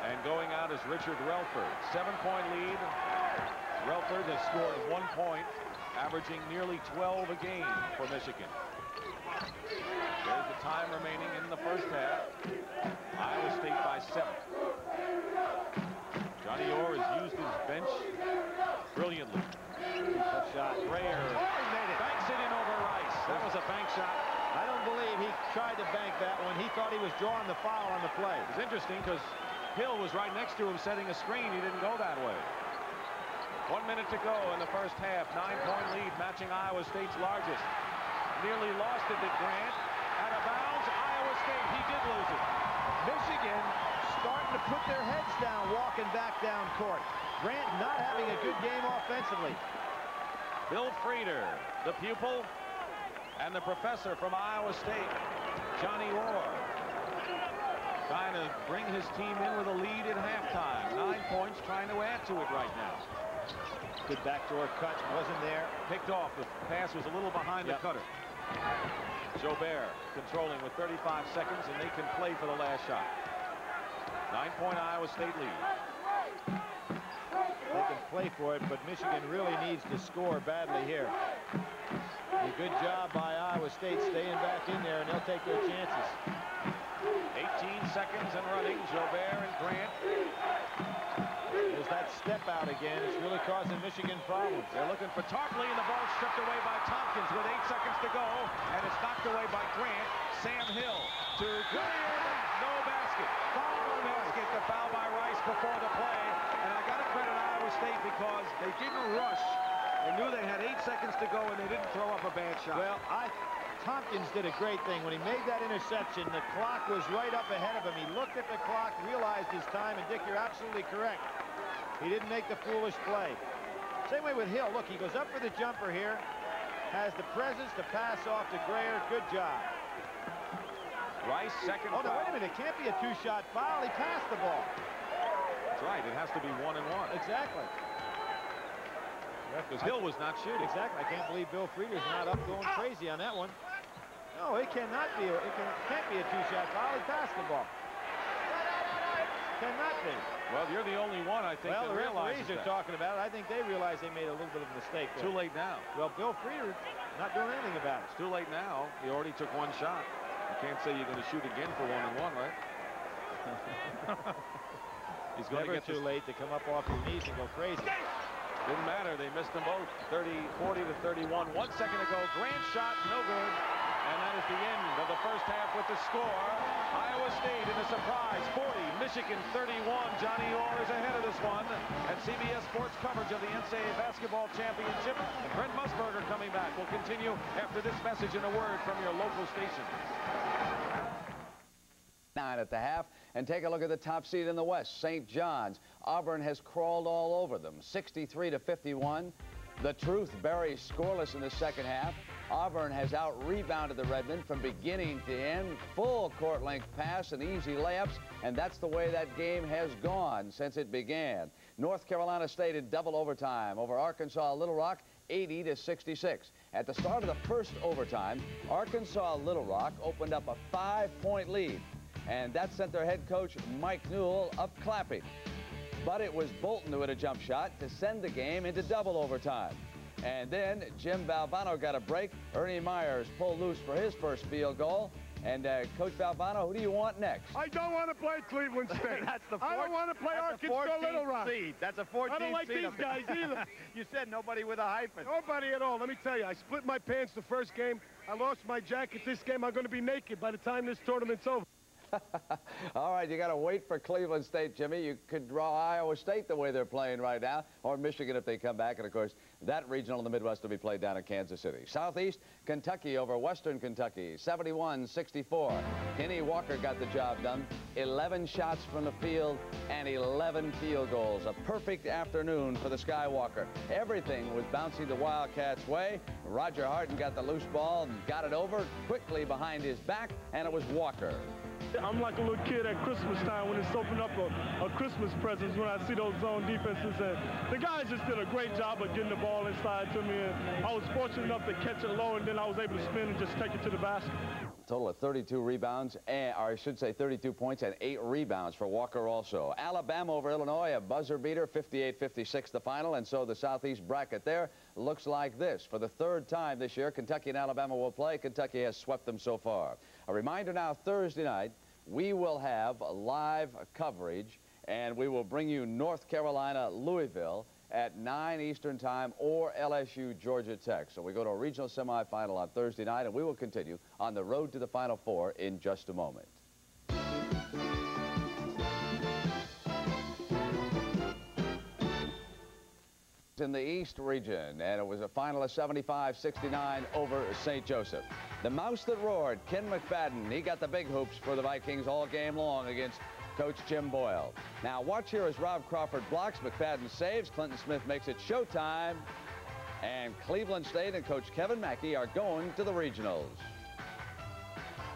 And going out is Richard Rellford. Seven-point lead. Rellford has scored one point, averaging nearly 12 a game for Michigan. There's the time remaining in the first half. Iowa State by seven. Johnny Orr has used his bench brilliantly. Shot. Grayer Oh, he made it. banks it in over Rice. That was a bank shot. I don't believe he tried to bank that one. He thought he was drawing the foul on the play. It's interesting because Hill was right next to him setting a screen. He didn't go that way. One minute to go in the first half. Nine-point lead matching Iowa State's largest. Nearly lost it to Grant. Out of bounds. Iowa State. He did lose it. Michigan starting to put their heads down, walking back down court. Grant not having a good game offensively. Bill Frieder, the pupil, and the professor from Iowa State, Johnny Orr, trying to bring his team in with a lead at halftime. Nine points, trying to add to it right now. Good backdoor cut, wasn't there. Picked off. The pass was a little behind Yep. the cutter. Joubert controlling with 35 seconds, and they can play for the last shot. Nine-point Iowa State lead. Play for it, but Michigan really needs to score badly here. A good job by Iowa State staying back in there, and they'll take their chances. 18 seconds and running. Joubert and Grant. There's that step out again. It's really causing Michigan problems. They're looking for Tarpley, and the ball stripped away by Thompkins with eight seconds to go, and it's knocked away by Grant. Sam Hill to Grant. No basket. Foul basket. The foul by Rice before the play. And I got to credit State because they didn't rush. They knew they had eight seconds to go, and they didn't throw up a bad shot. Well, I Thompkins did a great thing. When he made that interception, the clock was right up ahead of him. He looked at the clock, realized his time, and Dick, you're absolutely correct. He didn't make the foolish play. Same way with Hill. Look, he goes up for the jumper here, has the presence to pass off to Grayer. Good job. Rice, second Oh, no, foul. wait a minute. It can't be a two-shot foul. He passed the ball. That's right. It has to be one and one. Exactly. Because Hill was not shooting. Exactly. I can't believe Bill Frieder's not up going crazy on that one. No, it cannot be. A, it can, can't be a two-shot foul. He passed the ball. Cannot be. Well, you're the only one, I think, Well, that the realizes referees are that. talking about it. I think they realize they made a little bit of a mistake there. Too late now. Well, Bill Frieder not doing anything about it. It's too late now. He already took one shot. You can't say you're going to shoot again for one and one, right? He's going to Never get too late to come up off your knees and go crazy. Didn't matter. They missed them both. 30, 40 to 31. One second ago. Grant shot, no good. And that is the end of the first half with the score. Iowa State in a surprise. 40. Michigan 31. Johnny Orr is ahead of this one. And CBS Sports coverage of the NCAA Basketball Championship. And Brent Musburger coming back. We'll continue after this message and a word from your local station. Nine at the half. And take a look at the top seed in the West, St. John's. Auburn has crawled all over them, 63 to 51. The Truth buries scoreless in the second half. Auburn has out-rebounded the Redmen from beginning to end. Full court-length pass and easy layups, and that's the way that game has gone since it began. North Carolina State in double overtime over Arkansas Little Rock, 80 to 66. At the start of the first overtime, Arkansas Little Rock opened up a five-point lead, and that sent their head coach Mike Newell up clapping. But it was Bolton who had a jump shot to send the game into double overtime. And then Jim Valvano got a break. Ernie Myers pulled loose for his first field goal. And uh, Coach Valvano, who do you want next? I don't want to play Cleveland State. that's the I don't want to play Arkansas Little Rock. Seed. That's a 14 I don't like these guys either. you said nobody with a hyphen. Nobody at all. Let me tell you, I split my pants the first game. I lost my jacket this game. I'm going to be naked by the time this tournament's over. All right, you got to wait for Cleveland State, Jimmy. You could draw Iowa State the way they're playing right now, or Michigan if they come back. And, of course, that regional in the Midwest will be played down in Kansas City. Southeast, Kentucky over Western Kentucky, 71-64. Kenny Walker got the job done. 11 shots from the field and 11 field goals. A perfect afternoon for the Skywalker. Everything was bouncing the Wildcats' way. Roger Harden got the loose ball and got it over quickly behind his back, and it was Walker. I'm like a little kid at Christmas time when it's opening up a, a Christmas presents when I see those zone defenses. And the guys just did a great job of getting the ball inside to me. And I was fortunate enough to catch it low, and then I was able to spin and just take it to the basket. Total of 32 rebounds, and, or I should say 32 points and eight rebounds for Walker also. Alabama over Illinois, a buzzer beater, 58-56 the final, and so the Southeast bracket there looks like this. For the third time this year, Kentucky and Alabama will play. Kentucky has swept them so far. A reminder now, Thursday night, we will have live coverage, and we will bring you North Carolina, Louisville, at 9 Eastern Time or LSU Georgia Tech. So we go to a regional semifinal on Thursday night, and we will continue on the road to the Final Four in just a moment. In the East region, and it was a final of 75-69 over St. Joseph. The mouse that roared, Ken McFadden, he got the big hoops for the Vikings all game long against Coach Jim Boyle. Now watch here as Rob Crawford blocks, McFadden saves, Clinton Smith makes it showtime, and Cleveland State and Coach Kevin Mackey are going to the regionals.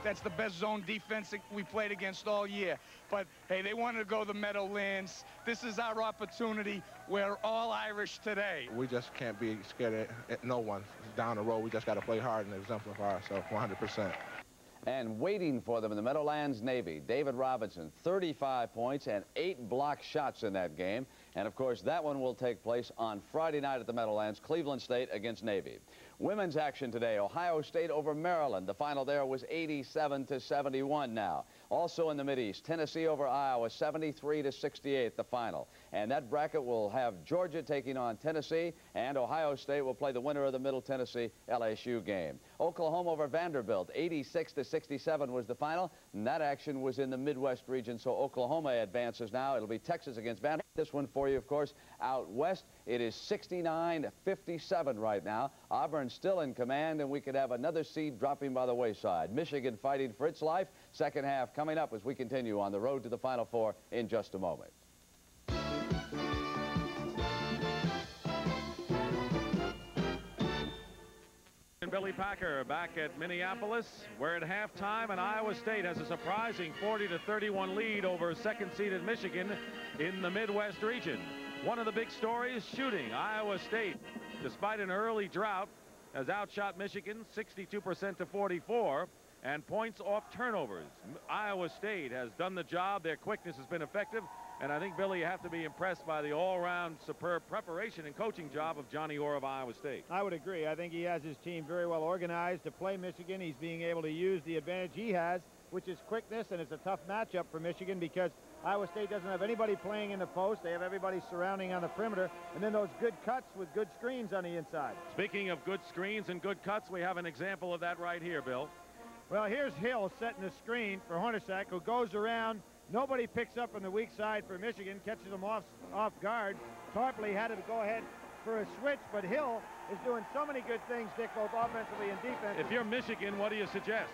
That's the best zone defense we played against all year. But, hey, they wanted to go the Meadowlands. This is our opportunity. We're all Irish today. We just can't be scared at, at eh, no one down the road. We just got to play hard and exemplify ourselves 100%. And waiting for them in the Meadowlands Navy, David Robinson, 35 points and eight block shots in that game. And, of course, that one will take place on Friday night at the Meadowlands, Cleveland State against Navy. Women's action today, Ohio State over Maryland. The final there was 87 to 71 now. Also in the Mideast, Tennessee over Iowa, 73 to 68 the final. And that bracket will have Georgia taking on Tennessee, and Ohio State will play the winner of the Middle Tennessee LSU game. Oklahoma over Vanderbilt, 86 to 67 was the final, and that action was in the Midwest region, so Oklahoma advances now. It'll be Texas against Vanderbilt. This one for you, of course, out west. It is 69-57 right now. Auburn still in command, and we could have another seed dropping by the wayside. Michigan fighting for its life. Second half coming up as we continue on the road to the Final Four in just a moment. Billy Packer back at Minneapolis. We're at halftime, and Iowa State has a surprising 40 to 31 lead over second-seeded Michigan in the Midwest region. One of the big stories, shooting. Iowa State, despite an early drought, has outshot Michigan 62% to 44 and points off turnovers. Iowa State has done the job. Their quickness has been effective. And I think, Billy, you have to be impressed by the all-round superb preparation and coaching job of Johnny Orr of Iowa State. I would agree. I think he has his team very well organized to play Michigan. He's being able to use the advantage he has, which is quickness, and it's a tough matchup for Michigan because Iowa State doesn't have anybody playing in the post. They have everybody surrounding on the perimeter, and then those good cuts with good screens on the inside. Speaking of good screens and good cuts, we have an example of that right here, Bill. Well, here's Hill setting the screen for Hornacek, who goes around. Nobody picks up on the weak side for Michigan, catches them off, off guard. Tarpley had to go ahead for a switch, but Hill is doing so many good things, Dick, both offensively and defensively. If you're Michigan, what do you suggest?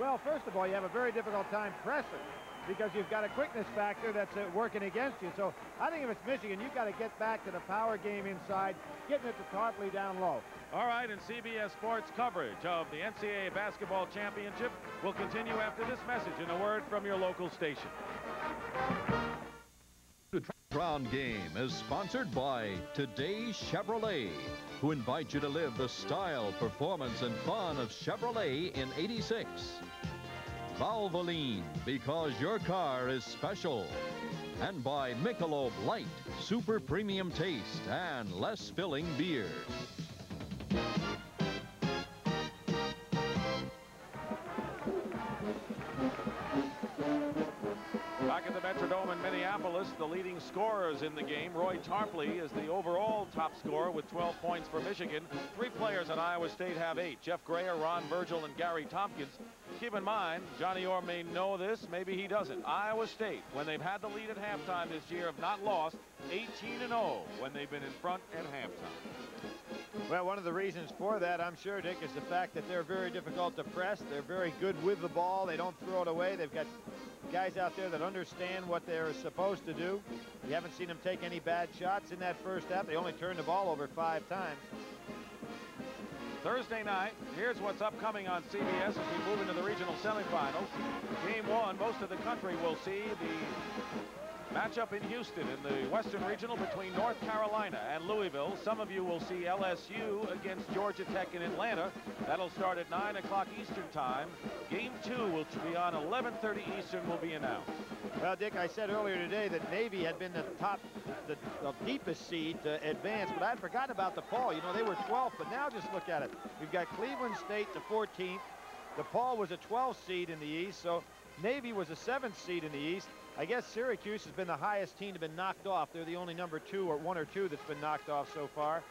Well, first of all, you have a very difficult time pressing. Because you've got a quickness factor that's uh, working against you. So I think if it's Michigan, you've got to get back to the power game inside, getting it to Tarpley down low. All right, and CBS Sports coverage of the NCAA Basketball Championship will continue after this message and a word from your local station. The round game is sponsored by Today's Chevrolet, who invite you to live the style, performance, and fun of Chevrolet in 86. Valvoline, because your car is special. And by Michelob Light, super premium taste and less filling beer. Metrodome in Minneapolis, the leading scorers in the game. Roy Tarpley is the overall top scorer with 12 points for Michigan. Three players at Iowa State have eight. Jeff Grayer, Ron Virgil, and Gary Thompkins. Keep in mind, Johnny Orr may know this, maybe he doesn't. Iowa State, when they've had the lead at halftime this year, have not lost 18-0 when they've been in front at halftime. Well, one of the reasons for that, I'm sure, Dick, is the fact that they're very difficult to press. They're very good with the ball. They don't throw it away. They've got guys out there that understand what they're supposed to do. You haven't seen them take any bad shots in that first half. They only turned the ball over five times. Thursday night, here's what's upcoming on CBS as we move into the regional semifinals. Game one, most of the country will see the matchup in Houston in the Western Regional between North Carolina and Louisville. Some of you will see LSU against Georgia Tech in Atlanta. That'll start at 9 o'clock Eastern time. Game two will be on 11.30 Eastern will be announced. Well, Dick, I said earlier today that Navy had been the top, the, the deepest seed to advance, but I'd forgotten about the DePaul. You know, they were 12th, but now just look at it. We've got Cleveland State the 14th. DePaul was a 12th seed in the East, so Navy was a 7th seed in the East. I guess Syracuse has been the highest team to been knocked off. They're the only number two or one or two that's been knocked off so far.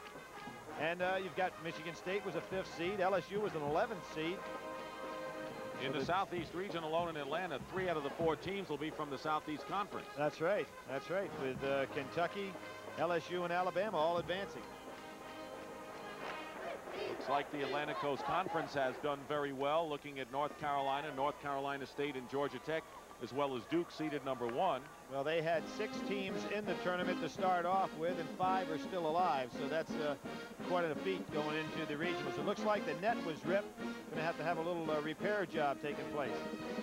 And uh, you've got Michigan State was a fifth seed. LSU was an 11th seed. In the Southeast region alone in Atlanta, three out of the four teams will be from the Southeast Conference. That's right. That's right. With uh, Kentucky, LSU, and Alabama all advancing. Looks like the Atlantic Coast Conference has done very well looking at North Carolina, North Carolina State, and Georgia Tech as well as Duke seeded number one. Well, they had six teams in the tournament to start off with, and five are still alive. So that's uh, quite a feat going into the regionals. It looks like the net was ripped. Going to have to have a little uh, repair job taking place.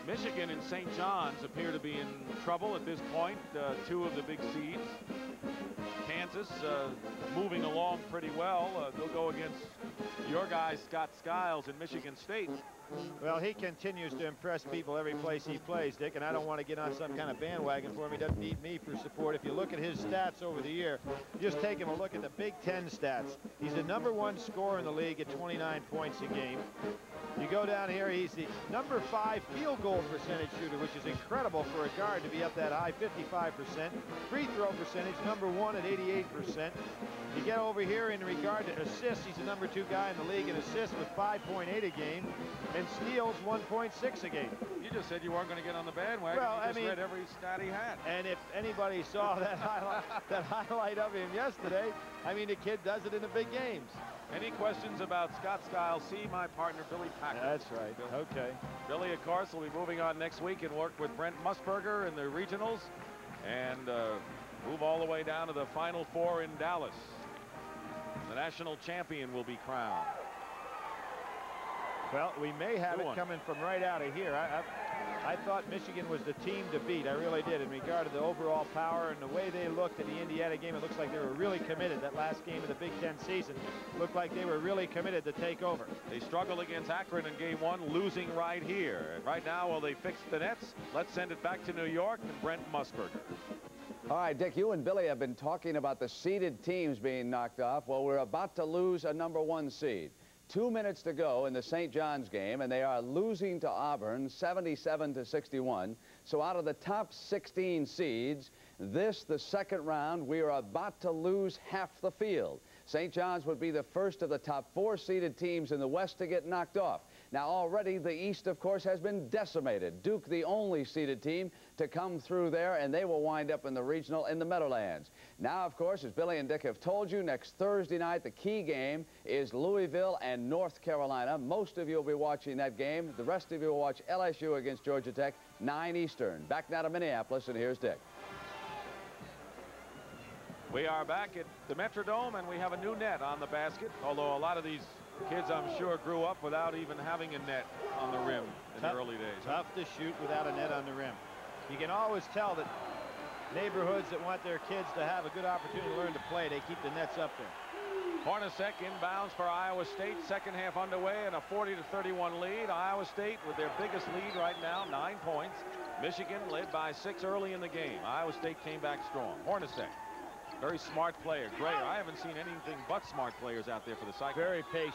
Michigan and St. John's appear to be in trouble at this point. Uh, two of the big seeds. Kansas uh, moving along pretty well. Uh, they'll go against your guy, Scott Skiles, in Michigan State. Well, he continues to impress people every place he plays, Dick, and I don't want to get on some kind of bandwagon for him. He doesn't need me for support. If you look at his stats over the year, just take him a look at the Big Ten stats. He's the number one scorer in the league at 29 points a game. You go down here, he's the number five field goal percentage shooter, which is incredible for a guard to be up that high, 55%. Free throw percentage, number one at 88%. You get over here in regard to assists, he's the number two guy in the league in assists with 5.8 a game, and steals 1.6 a game. You just said you weren't going to get on the bandwagon. Well, I mean, read every stat he had. And if anybody saw that highlight, that highlight of him yesterday, I mean, the kid does it in the big games. Any questions about Scott Skiles? See my partner, Billy Packer. That's right. Okay. Billy, of course, will be moving on next week and work with Brent Musburger in the regionals and uh, move all the way down to the Final Four in Dallas. The national champion will be crowned. Well, we may have Good it one. coming from right out of here. I, I, I thought Michigan was the team to beat. I really did in regard to the overall power and the way they looked at the Indiana game. It looks like they were really committed. That last game of the Big Ten season looked like they were really committed to take over. They struggled against Akron in game one, losing right here. And right now, while they fix the nets, let's send it back to New York and Brent Musburger. All right, Dick, you and Billy have been talking about the seeded teams being knocked off. Well, we're about to lose a number one seed. Two minutes to go in the St. John's game, and they are losing to Auburn 77 to 61. So out of the top 16 seeds, this, the second round, we are about to lose half the field. St. John's would be the first of the top four seeded teams in the West to get knocked off. Now, already the East, of course, has been decimated. Duke, the only seeded team to come through there, and they will wind up in the regional in the Meadowlands. Now, of course, as Billy and Dick have told you, next Thursday night, the key game is Louisville and North Carolina. Most of you will be watching that game. The rest of you will watch LSU against Georgia Tech, 9 Eastern. Back now to Minneapolis, and here's Dick. We are back at the Metrodome, and we have a new net on the basket, although a lot of these kids, I'm sure, grew up without even having a net on the rim in tough, the early days. Tough to shoot without a net on the rim. You can always tell that neighborhoods that want their kids to have a good opportunity to learn to play, they keep the nets up there. Hornacek inbounds for Iowa State. Second half underway and a 40 to 31 lead. Iowa State with their biggest lead right now, nine points. Michigan led by six early in the game. Iowa State came back strong. Hornacek very smart player. Grayer, I haven't seen anything but smart players out there for the Cyclones. Very patient.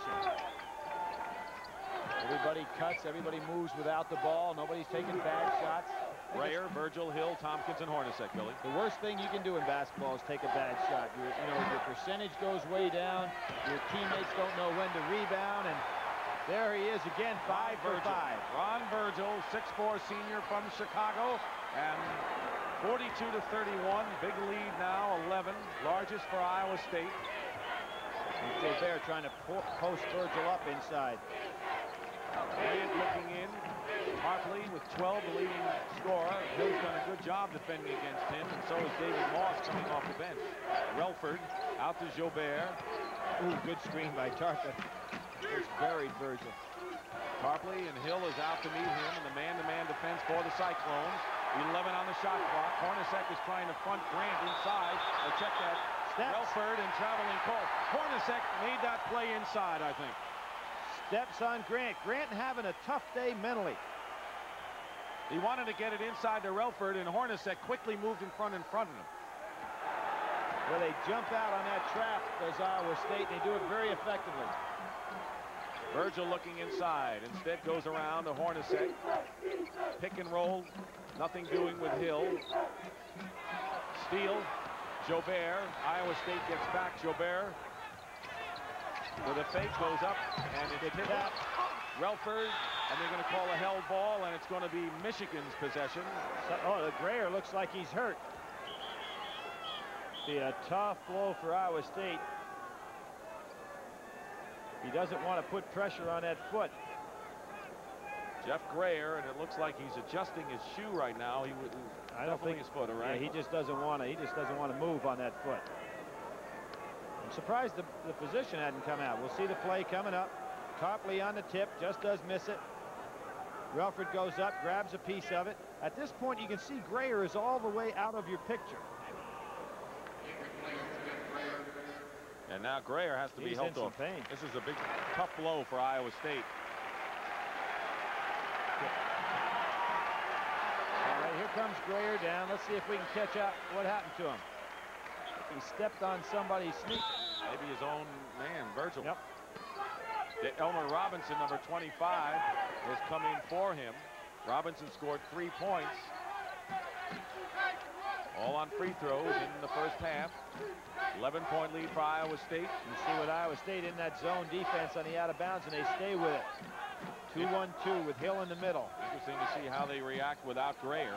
Everybody cuts, everybody moves without the ball. Nobody's taking bad shots. Grayer, Virgil, Hill, Thompkins, and Hornacek, Billy. The worst thing you can do in basketball is take a bad shot. Your, you know, your percentage goes way down. Your teammates don't know when to rebound, and there he is again, five Ron for five. Ron Virgil, 6'4 senior from Chicago, and 42 to 31. Big lead now, 11. Largest for Iowa State. Joubert trying to post Virgil up inside. Looking in. Tarpley with 12, the leading scorer. Hill's done a good job defending against him, and so is David Moss coming off the bench. Rellford out to Joubert. Ooh, good screen by Tarpley. Just buried Virgil. Tarpley and Hill is out to meet him in the man-to-man -man defense for the Cyclones. 11 on the shot clock. Hornacek is trying to front Grant inside. Or check that. Steps. Rellford and traveling Cole. Hornacek made that play inside, I think. Steps on Grant. Grant having a tough day mentally. He wanted to get it inside to Rellford, and Hornacek quickly moved in front in front of him. Well, they jump out on that trap, does Iowa State. They do it very effectively. Virgil looking inside. Instead goes around to Hornacek. Pick and roll Nothing doing with Hill. Steal. Joubert. Iowa State gets back. Joubert with a fake goes up and it's hit out. Rellford and they're going to call a held ball and it's going to be Michigan's possession. So, oh, the Grayer looks like he's hurt. Be a tough blow for Iowa State. He doesn't want to put pressure on that foot. Jeff Grayer, and it looks like he's adjusting his shoe right now. He, I don't think his foot, right? Yeah, he just doesn't want to. He just doesn't want to move on that foot. I'm surprised the, the position hadn't come out. We'll see the play coming up. Tarpley on the tip, just does miss it. Rellford goes up, grabs a piece of it. At this point, you can see Grayer is all the way out of your picture. And now Grayer has to He's be helped off. Pain. This is a big, tough blow for Iowa State. All right, here comes Grayer down. Let's see if we can catch up what happened to him. He stepped on somebody's sneak. Maybe his own man, Virgil. Yep. Elmer Robinson, number 25, has come in for him. Robinson scored three points. All on free throws in the first half. 11-point lead for Iowa State. You see with Iowa State in that zone defense on the out of bounds, and they stay with it. 2-1-2 with Hill in the middle. Interesting to see how they react without Grayer.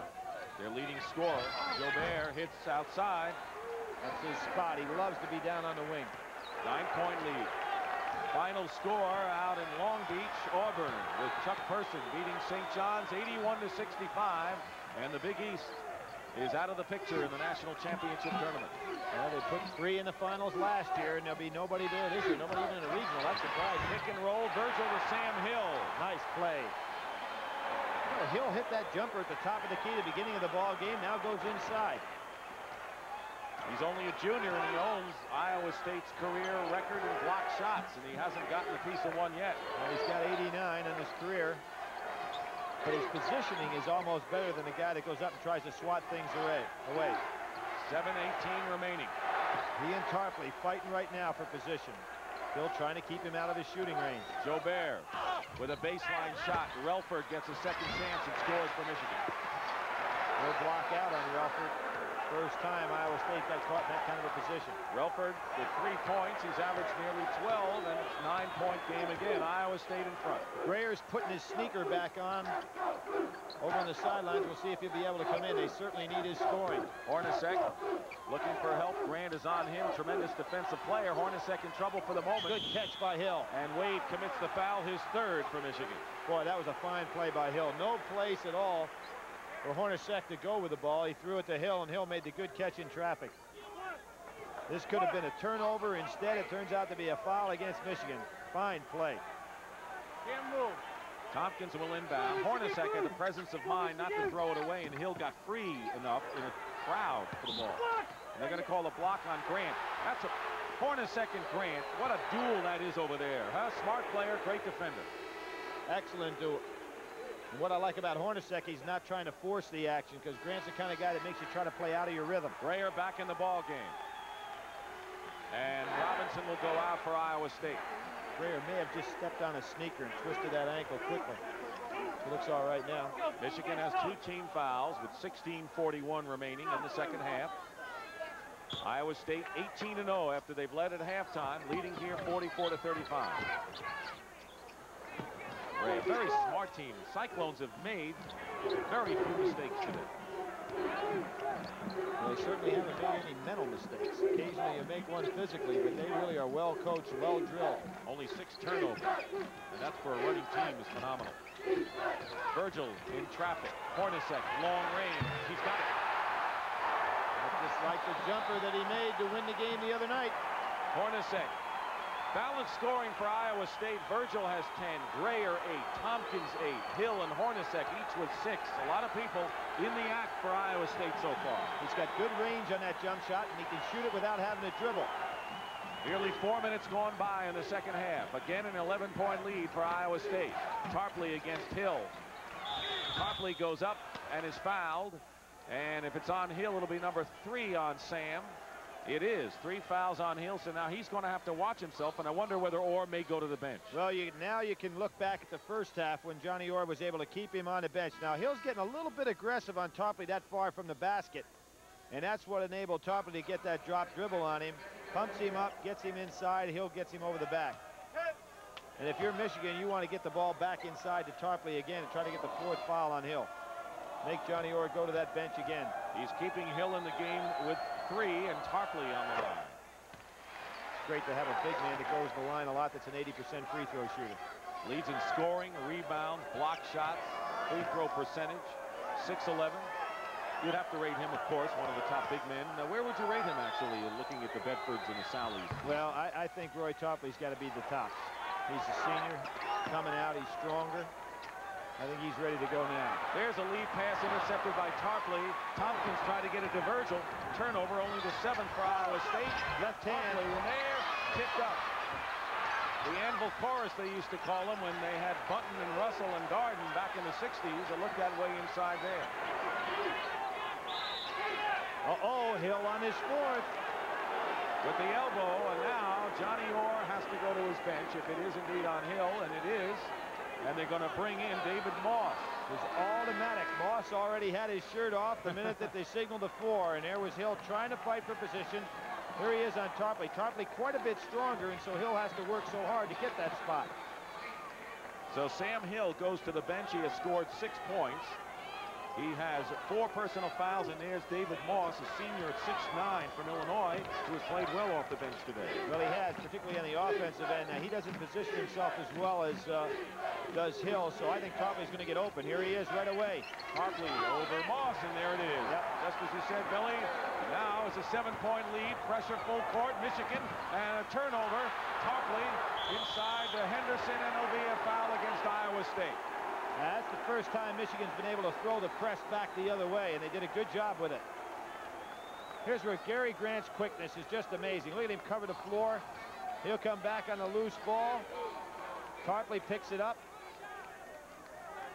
Their leading scorer, Joubert, hits outside. That's his spot. He loves to be down on the wing. Nine-point lead. Final score out in Long Beach, Auburn, with Chuck Person beating St. John's 81 to 65, and the Big East is out of the picture in the national championship tournament. Well, they put three in the finals last year, and there'll be nobody there this year. Nobody even in the regional. That's a surprise. Pick and roll. Virgil to Sam Hill. Nice play. Well, Hill hit that jumper at the top of the key the beginning of the ball game. Now goes inside. He's only a junior, and he owns Iowa State's career record in block shots, and he hasn't gotten a piece of one yet. Well, he's got 89 in his career. But his positioning is almost better than the guy that goes up and tries to swat things away. away. 7-18 remaining. He and Tarpley fighting right now for position. Still trying to keep him out of his shooting range. Joubert with a baseline shot. Rellford gets a second chance and scores for Michigan. No block out on Rellford. First time Iowa State got caught in that kind of a position. Rellford with three points. He's averaged nearly 12, and it's nine-point game again. Iowa State in front. Grayer's putting his sneaker back on over on the sidelines. We'll see if he'll be able to come in. They certainly need his scoring. Hornacek looking for help. Grant is on him. Tremendous defensive player. Hornacek in trouble for the moment. Good catch by Hill. And Wade commits the foul, his third for Michigan. Boy, that was a fine play by Hill. No place at all for Hornacek to go with the ball. He threw it to Hill, and Hill made the good catch in traffic. This could have been a turnover. Instead, it turns out to be a foul against Michigan. Fine play. Can't move. Thompkins will inbound. Hornacek had the presence of mind not to throw it away, and Hill got free enough in a crowd for the ball. And they're going to call a block on Grant. That's a Hornacek and Grant. What a duel that is over there. Huh? Smart player, great defender. Excellent duel. And what I like about Hornacek, he's not trying to force the action because Grant's the kind of guy that makes you try to play out of your rhythm. Grayer back in the ball game. And Robinson will go out for Iowa State. Grayer may have just stepped on a sneaker and twisted that ankle quickly. It looks all right now. Michigan has two team fouls with 16:41 remaining in the second half. Iowa State 18 0 after they've led at halftime, leading here 44 to 35. Ray, very smart team. Cyclones have made very few mistakes today. Well, they certainly haven't made any mental mistakes. Occasionally you make one physically, but they really are well coached, well drilled. Only six turnovers, and that's for a running team is phenomenal. Virgil in traffic. Hornacek, long range. He's got it. That's just like the jumper that he made to win the game the other night. Hornacek Balanced scoring for Iowa State. Virgil has 10, Grayer 8, Thompkins 8, Hill and Hornacek each with 6. A lot of people in the act for Iowa State so far. He's got good range on that jump shot, and he can shoot it without having to dribble. Nearly four minutes gone by in the second half. Again, an 11-point lead for Iowa State. Tarpley against Hill. Tarpley goes up and is fouled. And if it's on Hill, it'll be number three on Sam. It is. Three fouls on Hilson. Now he's going to have to watch himself, and I wonder whether Orr may go to the bench. Well, you, now you can look back at the first half when Johnny Orr was able to keep him on the bench. Now, Hill's getting a little bit aggressive on Tarpley that far from the basket, and that's what enabled Tarpley to get that drop dribble on him. Pumps him up, gets him inside. Hill gets him over the back. And if you're Michigan, you want to get the ball back inside to Tarpley again and try to get the fourth foul on Hill. Make Johnny Orr go to that bench again. He's keeping Hill in the game with three and Tarpley on the line. It's great to have a big man that goes the line a lot that's an 80% free throw shooter. Leads in scoring, rebounds, block shots, free throw percentage, 6'11". You'd have to rate him, of course, one of the top big men. Now, where would you rate him, actually, looking at the Bedfords and the Salleys? Well, I, I think Roy Tarpley's got to be the top. He's a senior, coming out, he's stronger. I think he's ready to go now. There's a lead pass intercepted by Tarpley. Thompkins tried to get it to Virgil. Turnover only the seventh for Iowa State. Left hand. Tarpley in there, tipped up. The Anvil Chorus, they used to call them when they had Buntin and Russell and Darden back in the 60s. It looked that way inside there. Uh-oh, Hill on his fourth. With the elbow, and now Johnny Orr has to go to his bench if it is indeed on Hill, and it is. And they're going to bring in David Moss. It was automatic. Moss already had his shirt off the minute that they signaled the four, and there was Hill trying to fight for position. Here he is on Tarpley. Tarpley quite a bit stronger, and so Hill has to work so hard to get that spot. So Sam Hill goes to the bench. He has scored six points. He has four personal fouls, and there's David Moss, a senior at 6'9 from Illinois, who has played well off the bench today. Well, he has, particularly on the offensive end. Now, he doesn't position himself as well as uh, does Hill, so I think Tarpley's going to get open. Here he is right away. Tarpley over Moss, and there it is. Yep. Just as you said, Billy. Now it's a seven-point lead, pressure full court, Michigan, and a turnover. Tarpley inside to Henderson, and it'll be a foul against Iowa State. That's the first time Michigan's been able to throw the press back the other way, and they did a good job with it. Here's where Gary Grant's quickness is just amazing. Look at him cover the floor. He'll come back on the loose ball. Tarpley picks it up.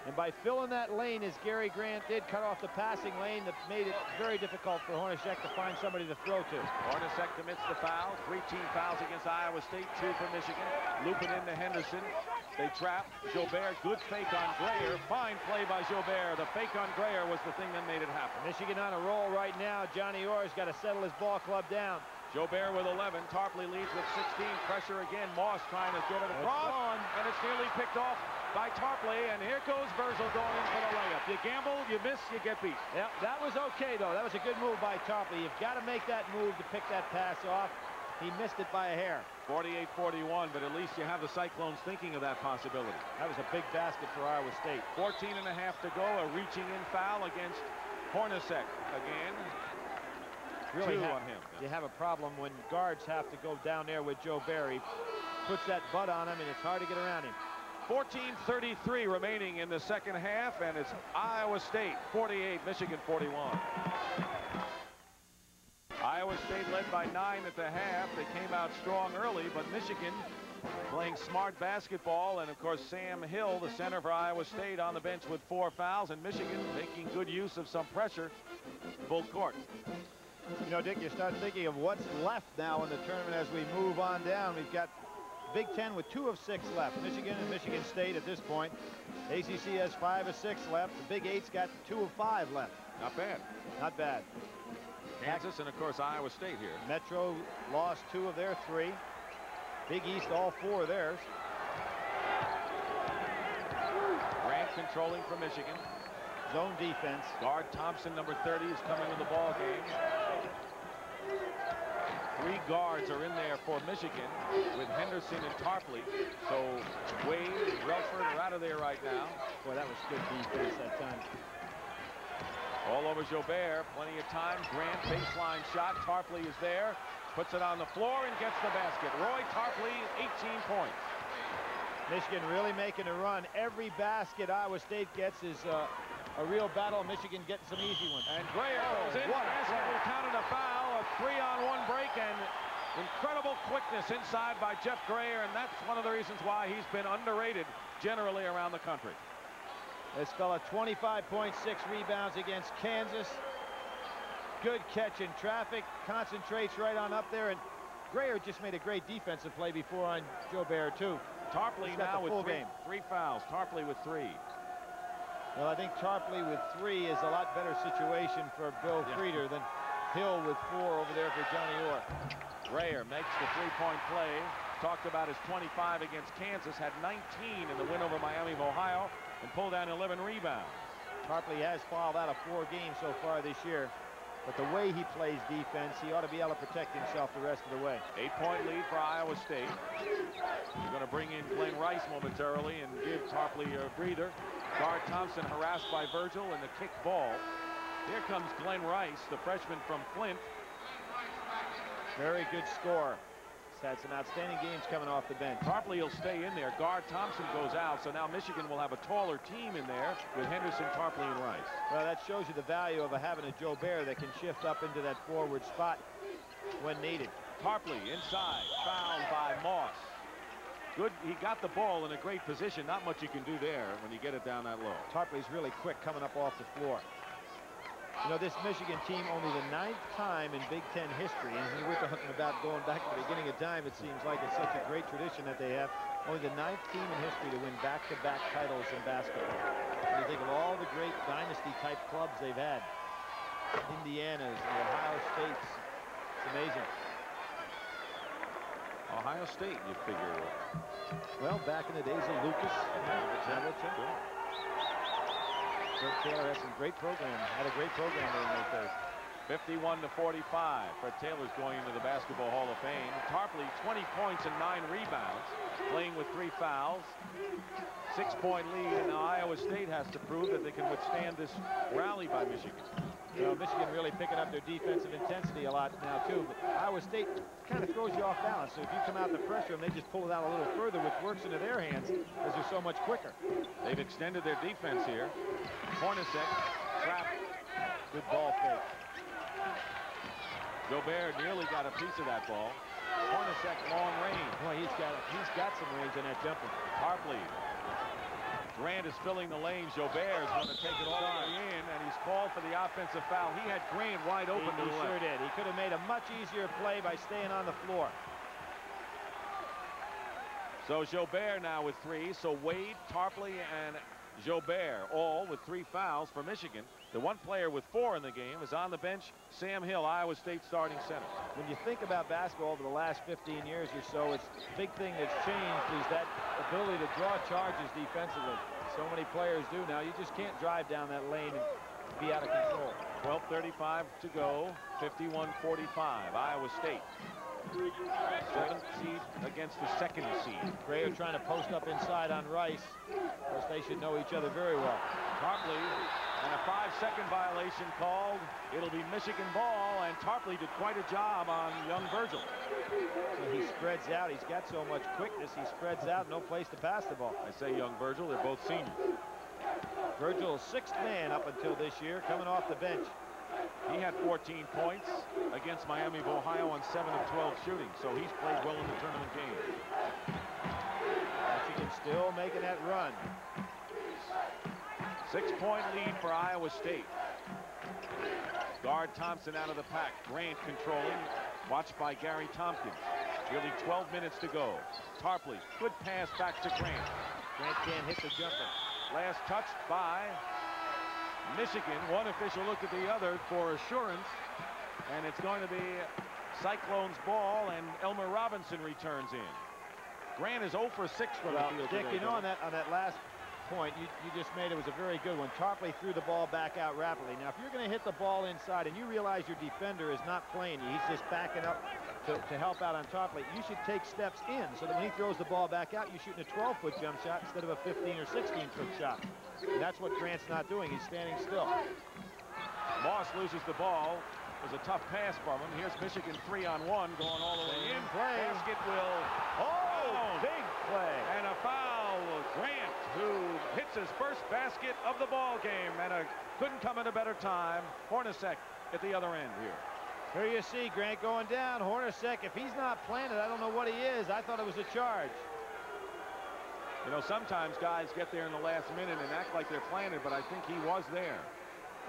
And by filling that lane, as Gary Grant did, cut off the passing lane that made it very difficult for Hornacek to find somebody to throw to. Hornacek commits the foul. Three team fouls against Iowa State, two for Michigan. Looping into Henderson. They trap Joubert. Good fake on Grayer. Fine play by Joubert. The fake on Grayer was the thing that made it happen. Michigan on a roll right now. Johnny Orr's got to settle his ball club down. Joubert with 11. Tarpley leads with 16. Pressure again. Moss trying to get it across. And it's nearly picked off by Tarpley, and here goes Virgil going in for the layup. You gamble, you miss, you get beat. Yeah, that was okay, though. That was a good move by Tarpley. You've got to make that move to pick that pass off. He missed it by a hair. 48-41, but at least you have the Cyclones thinking of that possibility. That was a big basket for Iowa State. 14 and a half to go, a reaching in foul against Hornacek again. Really Two on him. You have a problem when guards have to go down there with Joubert. Puts that butt on him, and it's hard to get around him. 14.33 remaining in the second half, and it's Iowa State 48, Michigan 41. Iowa State led by nine at the half. They came out strong early, but Michigan playing smart basketball. And, of course, Sam Hill, the center for Iowa State, on the bench with four fouls. And Michigan making good use of some pressure full court. You know, Dick, you start thinking of what's left now in the tournament as we move on down. We've got Big Ten with two of six left. Michigan and Michigan State at this point. ACC has five of six left. The Big Eight's got two of five left. Not bad. Not bad. Kansas and, of course, Iowa State here. Metro lost two of their three. Big East, all four of theirs. Grant controlling for Michigan. Zone defense. Garde Thompson, number 30, is coming to the ball game. Three guards are in there for Michigan with Henderson and Tarpley. So Wade and Rellford are out of there right now. Boy, that was good defense that time. All over Joubert, plenty of time. Grant baseline shot. Tarpley is there, puts it on the floor and gets the basket. Roy Tarpley, 18 points. Michigan really making a run. Every basket Iowa State gets is uh, a real battle. Michigan getting some easy ones. And Grayer goes in. what a basket play. was counted a foul. A three-on-one break and incredible quickness inside by Jeff Grayer. And that's one of the reasons why he's been underrated generally around the country. This fella 25.6 rebounds against Kansas. Good catch in traffic. Concentrates right on up there. And Grayer just made a great defensive play before on Joubert too. Tarpley now with three, game. three fouls. Tarpley with three. Well, I think Tarpley with three is a lot better situation for Bill Yeah. Frieder than Hill with four over there for Johnny Orr. Grayer makes the three-point play. Talked about his 25 against Kansas. Had 19 in the win over Miami of Ohio and pulled down 11 rebounds. Tarpley has fouled out of four games so far this year. But the way he plays defense, he ought to be able to protect himself the rest of the way. Eight-point lead for Iowa State. We're going to bring in Glen Rice momentarily and give Tarpley a breather. Garde Thompson harassed by Virgil and the kick ball. Here comes Glen Rice, the freshman from Flint. Very good score. He's had some outstanding games coming off the bench. Tarpley will stay in there. Garde Thompson goes out, so now Michigan will have a taller team in there with Henderson, Tarpley, and Rice. Well, that shows you the value of having a Joubert that can shift up into that forward spot when needed. Tarpley inside, fouled by Moss. Good, he got the ball in a great position. Not much you can do there when you get it down that low. Tarpley's really quick coming up off the floor. You know, this Michigan team, only the ninth time in Big Ten history, and we were talking about going back to the beginning of time, it seems like it's such a great tradition that they have. Only the ninth team in history to win back-to-back titles in basketball. When you think of all the great dynasty-type clubs they've had, Indiana's, the Ohio States, it's amazing. Ohio State, you figure. Well, back in the days of Lucas, Fred Taylor had some great program, had a great program during those days. 51 to 45. Fred Taylor's going into the Basketball Hall of Fame. Tarpley, 20 points and nine rebounds, playing with three fouls. Six-point lead, and Iowa State has to prove that they can withstand this rally by Michigan. Know, Michigan really picking up their defensive intensity a lot now, too. But Iowa State kind of throws you off balance. So if you come out the pressure and they just pull it out a little further, which works into their hands because they're so much quicker. They've extended their defense here. Hornacek trap, Good ball fake. Joubert nearly got a piece of that ball. Hornacek long range. Boy, he's got he's got some range on that jumper. Tarpley Grant is filling the lane. Joubert is going to take it all the way in, and he's called for the offensive foul. He had Grant wide open he, to the he sure left. did. He could have made a much easier play by staying on the floor. So Joubert now with three. So Wade, Tarpley, and Joubert all with three fouls for Michigan. The one player with four in the game is on the bench, Sam Hill, Iowa State starting center. When you think about basketball over the last 15 years or so, it's the big thing that's changed is that ability to draw charges defensively. So many players do now. You just can't drive down that lane and be out of control. 12.35 to go, 51-45, Iowa State. Seventh seed against the second seed. Grayer trying to post up inside on Rice. Of course, they should know each other very well. Tarpley and a five-second violation called. It'll be Michigan ball, and Tarpley did quite a job on young Virgil. So he spreads out. He's got so much quickness. He spreads out. No place to pass the ball. I say young Virgil. They're both seniors. Virgil, sixth man up until this year, coming off the bench. He had 14 points against Miami of Ohio on 7 of 12 shooting, so he's played well in the tournament game. Michigan still making that run. Six-point lead for Iowa State. Garde Thompson out of the pack. Grant controlling. Watched by Gary Thompkins. Nearly 12 minutes to go. Tarpley. Good pass back to Grant. Grant can't hit the jumper. Last touched by Michigan. One official looked at the other for assurance. And it's going to be Cyclones ball and Elmer Robinson returns in. Grant is 0 for 6 from well, the field Dick, you know on that on that last point you, you just made it was a very good one. Tarpley threw the ball back out rapidly. Now if you're going to hit the ball inside and you realize your defender is not playing you, he's just backing up to, to help out on Tarpley, you should take steps in so that when he throws the ball back out, you're shooting a 12-foot jump shot instead of a 15 or 16-foot shot. And that's what Grant's not doing. He's standing still. Moss loses the ball. It was a tough pass from him. Here's Michigan three on one going all the way in. Play. Basket will Oh, big play. and a foul. Grant, who hits his first basket of the ball game, and a, couldn't come at a better time. Hornacek at the other end here. Here you see Grant going down. Hornacek, if he's not planted, I don't know what he is. I thought it was a charge. You know, sometimes guys get there in the last minute and act like they're planted, but I think he was there.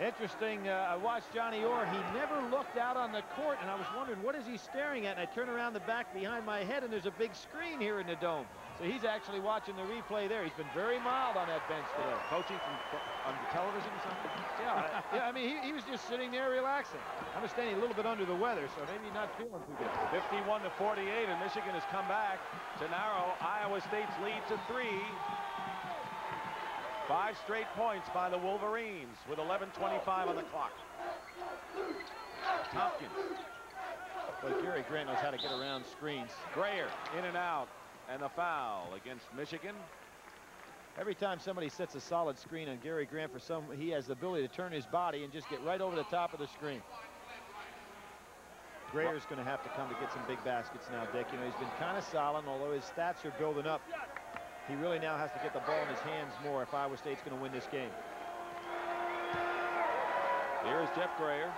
Interesting, uh, I watched Johnny Orr. He never looked out on the court, and I was wondering, what is he staring at? And I turn around the back behind my head, and there's a big screen here in the dome. So he's actually watching the replay there. He's been very mild on that bench today. Coaching from on the television or something? Yeah, yeah I mean, he, he was just sitting there relaxing. I understand he's a little bit under the weather, so maybe not feeling too good. 51 to 48, and Michigan has come back to narrow Iowa State's lead to three. Five straight points by the Wolverines with 11.25 on the clock. Thompkins. But Gary Grant knows how to get around screens. Grayer in and out. And the foul against Michigan. Every time somebody sets a solid screen on Gary Grant for some, he has the ability to turn his body and just get right over the top of the screen. Grayer's going to have to come to get some big baskets now, Dick. You know, he's been kind of solid, although his stats are building up. He really now has to get the ball in his hands more if Iowa State's going to win this game. Here is Jeff Grayer.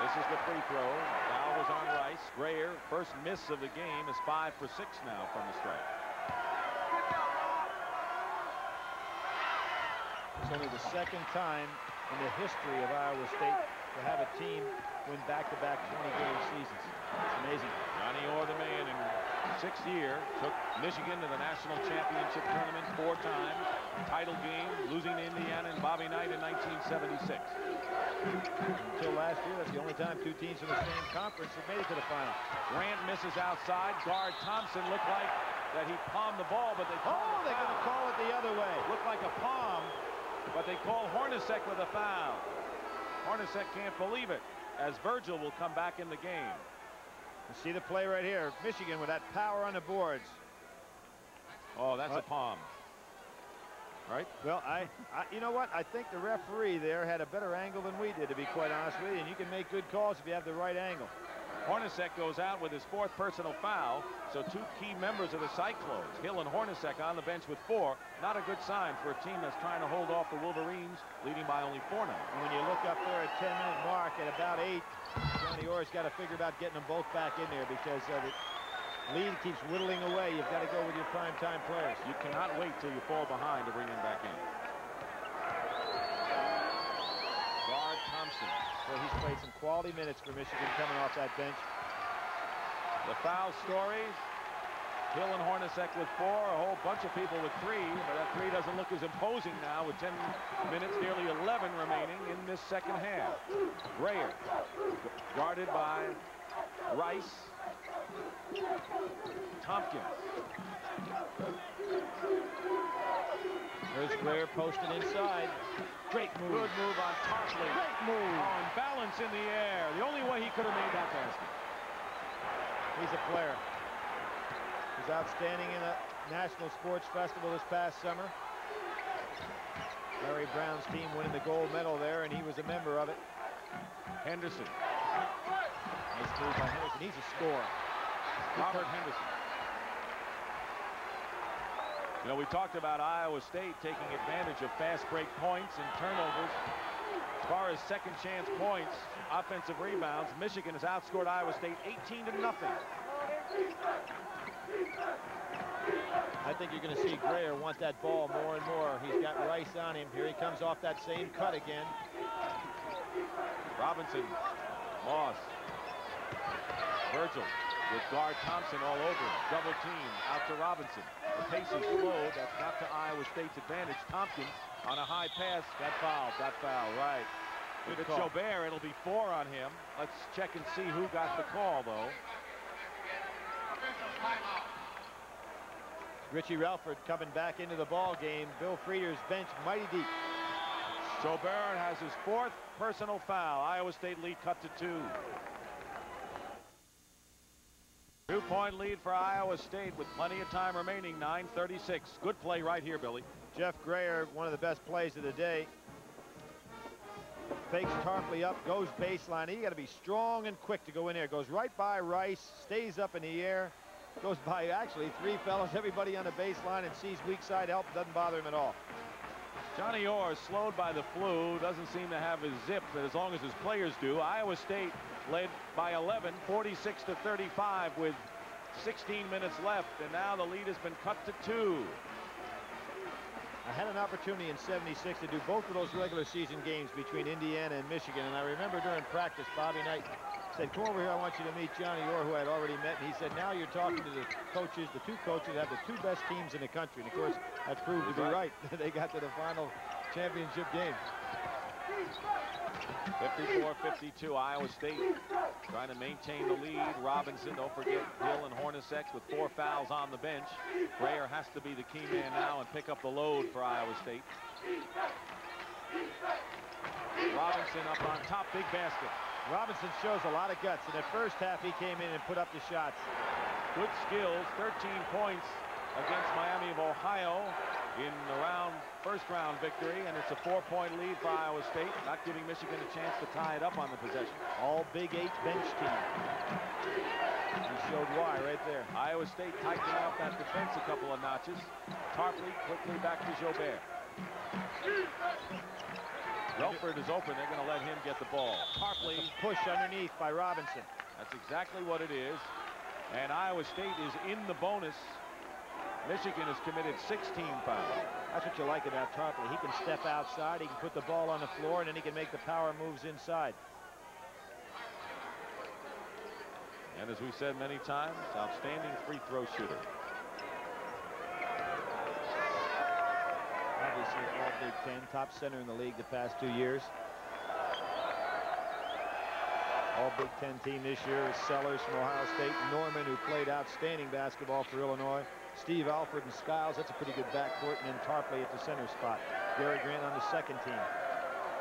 This is the free throw. Rice. Grayer, first miss of the game, is five for six now from the strike. It's only the second time in the history of Iowa State to have a team win back-to-back 20-game seasons. It's amazing. Johnny Orr, the man, in sixth year, took Michigan to the national championship tournament four times. Title game, losing to Indiana and Bobby Knight in 1976. Until last year, that's the only time two teams from the same conference have made it to the final. Grant misses outside. Garde Thompson looked like that he palmed the ball, but they Oh, they're going to call it the other way. Looked like a palm, but they call Hornacek with a foul. Hornacek can't believe it, as Virgil will come back in the game. You see the play right here. Michigan with that power on the boards. Oh, that's What? a uh, palm. Right? Well, I, I, you know what? I think the referee there had a better angle than we did, to be quite honest with you. And you can make good calls if you have the right angle. Hornacek goes out with his fourth personal foul, so two key members of the Cyclones, Hill and Hornacek on the bench with four. Not a good sign for a team that's trying to hold off the Wolverines, leading by only four now. And when you look up there at 10-minute mark at about eight, Johnny Orr's got to figure about getting them both back in there because uh, the, lead keeps whittling away. You've got to go with your prime-time players. You cannot wait till you fall behind to bring them back in. Garde Thompson. Well, he's played some quality minutes for Michigan coming off that bench. The foul stories. Hill and Hornacek with four, a whole bunch of people with three, but that three doesn't look as imposing now with 10 minutes, nearly 11 remaining in this second half. Grayer, guarded by Rice. Thompkins. There's Grayer posted inside. Great move. Good move on Tarpley. Great move. On balance in the air. The only way he could have made that basket. He's a player. He's outstanding in a National Sports Festival this past summer. Larry Brown's team winning the gold medal there, and he was a member of it. Henderson. Nice move by Henderson. He's a scorer. Robert Henderson. You know, we talked about Iowa State taking advantage of fast break points and turnovers. As far as second chance points, offensive rebounds, Michigan has outscored Iowa State 18 to nothing. I think you're going to see Grayer want that ball more and more. He's got Rice on him. Here he comes off that same cut again. Robinson, Moss, Virgil with Garde Thompson all over him. Double team out to Robinson. The pace is slow. That's not to Iowa State's advantage. Thompkins on a high pass. Got fouled. Got fouled. Right. If it's Joubert, it'll be four on him. Let's check and see who got the call, though. Richie Rellford coming back into the ball game. Bill Frieder's bench mighty deep. Joubert has his fourth personal foul. Iowa State lead cut to two. Two-point lead for Iowa State with plenty of time remaining, 9.36. Good play right here, Billy. Jeff Grayer, one of the best plays of the day. Fakes Tarpley up, goes baseline. You got to be strong and quick to go in there. Goes right by Rice, stays up in the air, goes by actually three fellas, everybody on the baseline, and sees weak side help. Doesn't bother him at all. Johnny Orr slowed by the flu, doesn't seem to have his zip but as long as his players do. Iowa State led by 11, 46 to 35 with 16 minutes left, and now the lead has been cut to two. I had an opportunity in 76 to do both of those regular season games between Indiana and Michigan, and I remember during practice, Bobby Knight said, come over here, I want you to meet Johnny Orr, who I'd already met, and he said, now you're talking to the coaches, the two coaches have the two best teams in the country, and of course, that proved to be right. they got to the final championship game. 54-52, Iowa State trying to maintain the lead. Robinson, don't forget, Hill and Hornacek with four fouls on the bench. Grayer has to be the key man now and pick up the load for Iowa State. Robinson up on top, big basket. Robinson shows a lot of guts. In the first half, he came in and put up the shots. Good skills, 13 points against Miami of Ohio in the round first round victory and it's a four-point lead for Iowa State not giving Michigan a chance to tie it up on the possession. All big eight bench team. He showed why right there. Iowa State tightening up that defense a couple of notches. Tarpley quickly back to Joubert Rellford is open. They're going to let him get the ball. Tarpley push underneath by Robinson. That's exactly what it is. And Iowa State is in the bonus Michigan has committed 16 fouls. That's what you like about Tarpley. He can step outside, he can put the ball on the floor, and then he can make the power moves inside. And as we said many times, outstanding free throw shooter. Obviously all Big Ten, top center in the league the past two years. All Big Ten team this year is Sellers from Ohio State, Norman, who played outstanding basketball for Illinois, Steve Alford and Skiles. That's a pretty good backcourt. And then Tarpley at the center spot. Gary Grant on the second team.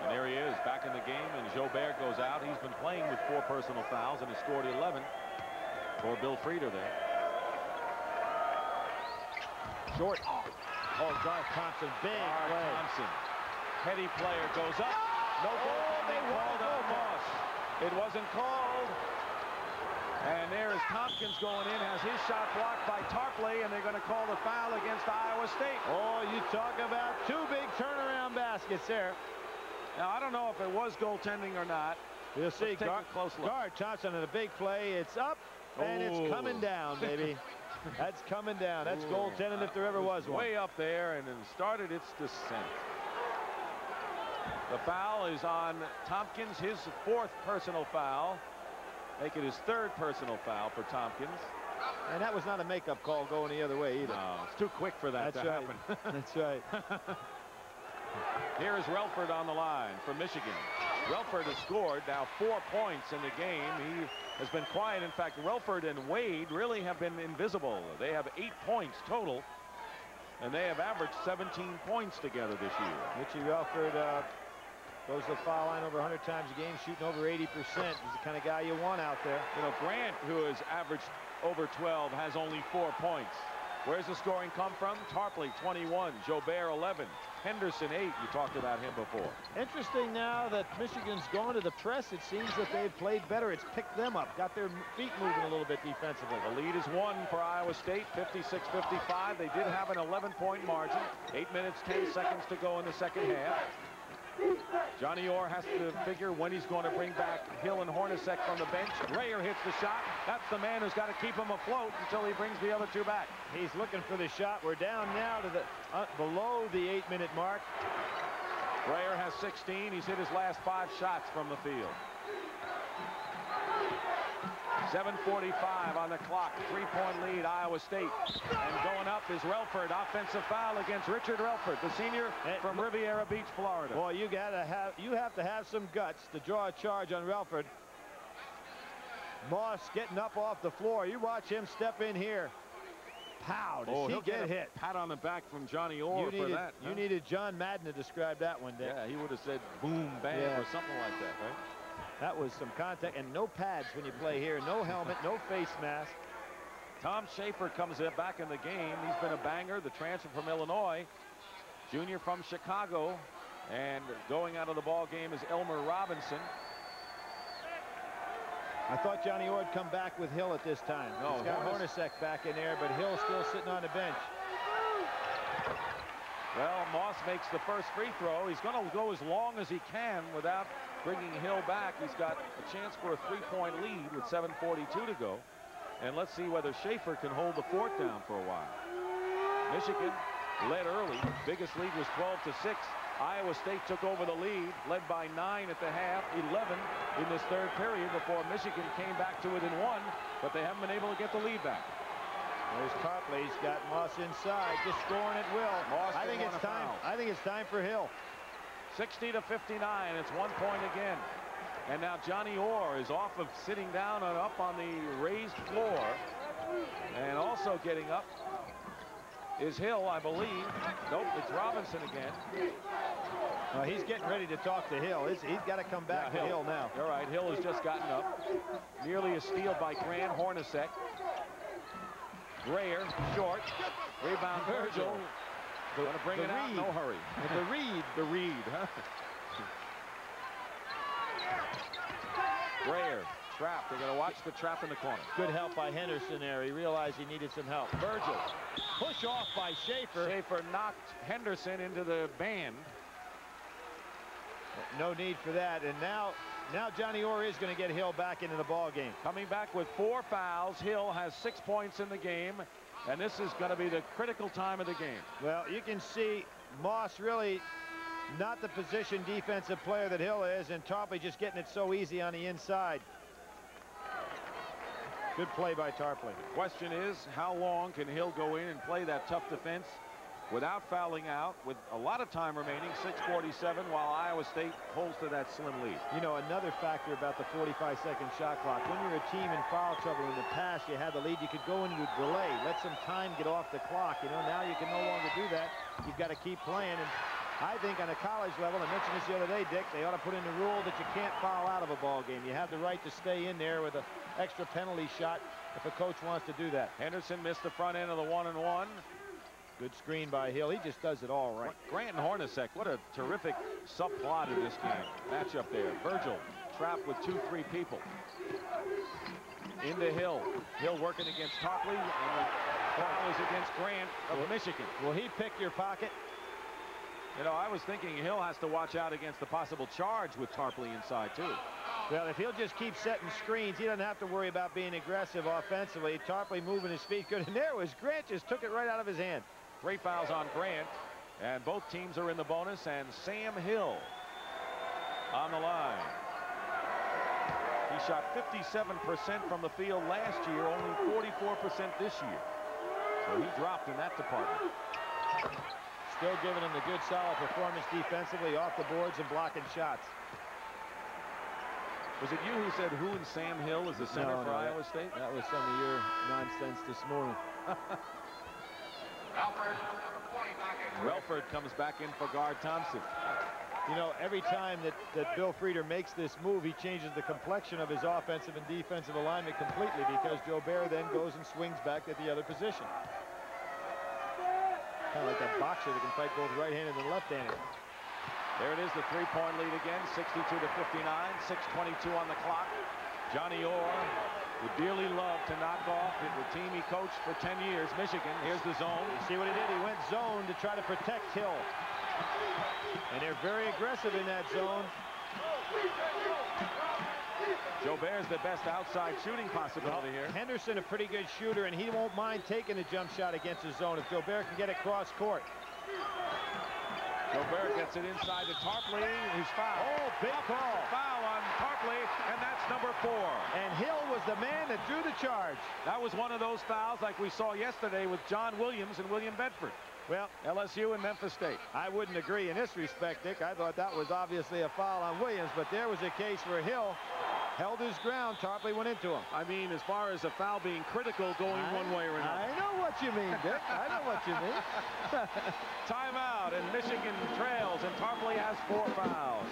And there he is back in the game. And Joubert goes out. He's been playing with four personal fouls and has scored 11 for Bill Frieder there. Short. Oh, Garde Thompson. Big Garth play. Thompson. Heady player goes up. No oh, goal. They called on Moss. It wasn't called. And there is Thompkins going in, has his shot blocked by Tarpley, and they're going to call the foul against Iowa State. Oh, you talk about two big turnaround baskets there. Now, I don't know if it was goaltending or not. You'll see Gar Gar Thompson in a big play. It's up, And it's coming down, baby. That's coming down. That's Ooh. goaltending if there ever was one. Way up there and then started its descent. The foul is on Thompkins, his fourth personal foul. Make it his third personal foul for Thompkins. And that was not a makeup call going the other way either. No, it's too quick for that That's to right. happen. That's right. Here is Rellford on the line for Michigan. Rellford has scored now four points in the game. He has been quiet. In fact, Rellford and Wade really have been invisible. They have eight points total, and they have averaged 17 points together this year. Richie Rellford uh, goes to the foul line over 100 times a game, shooting over 80%. He's the kind of guy you want out there. You know, Grant, who has averaged over 12, has only four points. Where's the scoring come from? Tarpley, 21. Joubert, 11. Henderson, 8. You talked about him before. Interesting now that Michigan's gone to the press. It seems that they've played better. It's picked them up, got their feet moving a little bit defensively. The lead is one for Iowa State, 56-55. They did have an 11-point margin. 8 minutes, 10 seconds to go in the second half. Johnny Orr has to figure when he's going to bring back Hill and Hornacek from the bench. Grayer hits the shot. That's the man who's got to keep him afloat until he brings the other two back. He's looking for the shot. We're down now to the uh, below the eight-minute mark. Grayer has 16. He's hit his last five shots from the field. 7.45 on the clock. Three-point lead, Iowa State. And going up is Rellford. Offensive foul against Richard Rellford, the senior from Riviera Beach, Florida. Boy, you gotta have you have to have some guts to draw a charge on Rellford. Moss getting up off the floor. You watch him step in here. Pow, does Oh, he get, get hit? pat on the back from Johnny Orr you for needed, that. You huh? needed John Madden to describe that one, Dick. Yeah, he would have said boom, bang, Yeah. or something like that, right? That was some contact and no pads when you play here. No helmet, no face mask. Tom Schafer comes back in the game. He's been a banger, the transfer from Illinois. Junior from Chicago. And going out of the ball game is Elmer Robinson. I thought Johnny Orr would come back with Hill at this time. No, He's got Hornac- Hornacek back in there, but Hill's still sitting on the bench. Well, Moss makes the first free throw. He's going to go as long as he can without bringing Hill back. He's got a chance for a three-point lead with 7.42 to go. And let's see whether Schafer can hold the fort down for a while. Michigan led early. Biggest lead was 12 to 6. Iowa State took over the lead, led by 9 at the half, 11 in this third period before Michigan came back to within one, but they haven't been able to get the lead back. There's Tarpley. He's got Moss inside, just scoring at will. Moss I think it's time. foul. I think it's time for Hill. 60 to 59. It's one point again. And now Johnny Orr is off of sitting down and up on the raised floor. And also getting up is Hill, I believe. Nope, it's Robinson again. Uh, he's getting ready to talk to Hill. He's, he's got to come back Yeah, to Hill now. You're. Hill has just gotten up. Nearly a steal by Grant Hornacek. Grayer, short. Rebound, Virgil. Going to bring the it out. read. No hurry. The read. The read, huh? Grayer, trap. They're going to watch the trap in the corner. Good help by Henderson there. He realized he needed some help. Virgil. Push off by Schafer. Schafer knocked Henderson into the band. No need for that. And now, now Johnny Orr is going to get Hill back into the ball game. Coming back with four fouls. Hill has six points in the game. And this is going to be the critical time of the game. Well, you can see Moss really not the position defensive player that Hill is, and Tarpley just getting it so easy on the inside. Good play by Tarpley. Question is, how long can Hill go in and play that tough defense without fouling out with a lot of time remaining, 647, while Iowa State holds to that slim lead. You know, another factor about the 45-second shot clock. When you're a team in foul trouble in the past, you had the lead. You could go into delay, let some time get off the clock. You know, now you can no longer do that. You've got to keep playing. And I think on a college level, I mentioned this the other day, Dick, they ought to put in the rule that you can't foul out of a ball game. You have the right to stay in there with an extra penalty shot if a coach wants to do that. Henderson missed the front end of the one and one. Good screen by Hill. He just does it all right. Grant and Hornacek, what a terrific subplot in this game. Matchup there. Virgil trapped with two, three people. Into Hill. Hill working against Tarpley, and the foul is against Grant of Michigan. Will he pick your pocket? You know, I was thinking Hill has to watch out against the possible charge with Tarpley inside, too. Well, if he'll just keep setting screens, he doesn't have to worry about being aggressive offensively. Tarpley moving his feet good. And there was Grant just took it right out of his hand. Three fouls on Grant. And both teams are in the bonus. And Sam Hill on the line. He shot 57% from the field last year, only 44% this year. So he dropped in that department. Still giving him the good solid performance defensively off the boards and blocking shots. Was it you who said who in Sam Hill is the center no, for no, Iowa that, State? That was some of your nonsense this morning. Rellford comes back in for Garde Thompson. You know, every time that, that Bill Frieder makes this move, he changes the complexion of his offensive and defensive alignment completely because Joubert then goes and swings back at the other position. Kind of like that boxer that can fight both right-handed and left-handed. There it is, the three-point lead again, 62 to 59, 6.22 on the clock. Johnny Orr would dearly love to knock off It the team he coached for 10 years, Michigan. Here's the zone. You see what he did? He went zone to try to protect Hill. And they're very aggressive in that zone. Joubert's the best outside shooting possibility here. Henderson a pretty good shooter, and he won't mind taking a jump shot against his zone if Joubert can get across court. Joubert gets it inside to Tarpley, who's fouled. Oh, big call. Foul on Tarpley, and that's number four. And Hill was the man that drew the charge. That was one of those fouls like we saw yesterday with John Williams and William Bedford. Well, LSU and Memphis State. I wouldn't agree in this respect, Dick. I thought that was obviously a foul on Williams, but there was a case where Hill held his ground. Tarpley went into him. I mean, as far as a foul being critical going I, one way or another. I know what you mean, Dick. I know what you mean. Timeout, and Michigan trails, and Tarpley has four fouls.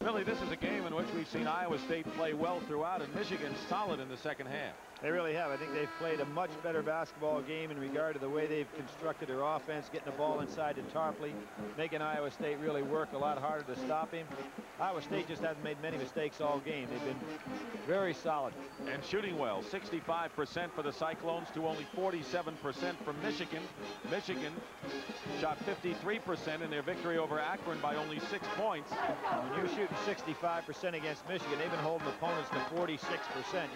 Really, this is a game in which we've seen Iowa State play well throughout, and Michigan solid in the second half. They really have. I think they've played a much better basketball game in regard to the way they've constructed their offense, getting the ball inside to Tarpley, making Iowa State really work a lot harder to stop him. Iowa State just hasn't made many mistakes all game. They've been very solid. And shooting well, 65% for the Cyclones to only 47% from Michigan. Michigan shot 53% in their victory over Akron by only six points. When you're shooting 65% against Michigan, they've been holding opponents to 46%.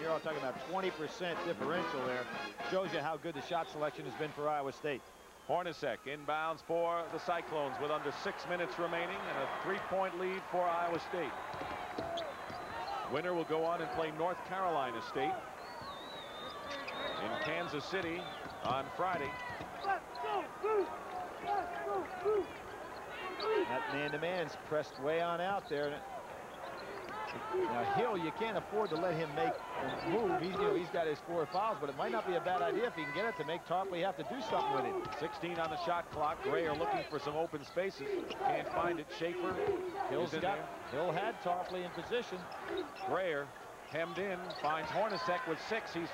You're all talking about 20% differential there. Shows you how good the shot selection has been for Iowa State. Hornacek inbounds for the Cyclones with under six minutes remaining and a three-point lead for Iowa State. Winner will go on and play North Carolina State in Kansas City on Friday. That man-to-man's pressed way on out there. Now Hill, you can't afford to let him make a move. He's, you know, he's got his four fouls, but it might not be a bad idea if he can get it to make Tarpley have to do something with it. 16 on the shot clock. Grayer looking for some open spaces. Can't find it. Schafer. Hill's got. there. Hill had Tarpley in position. Grayer hemmed in. Finds Hornacek with six. He's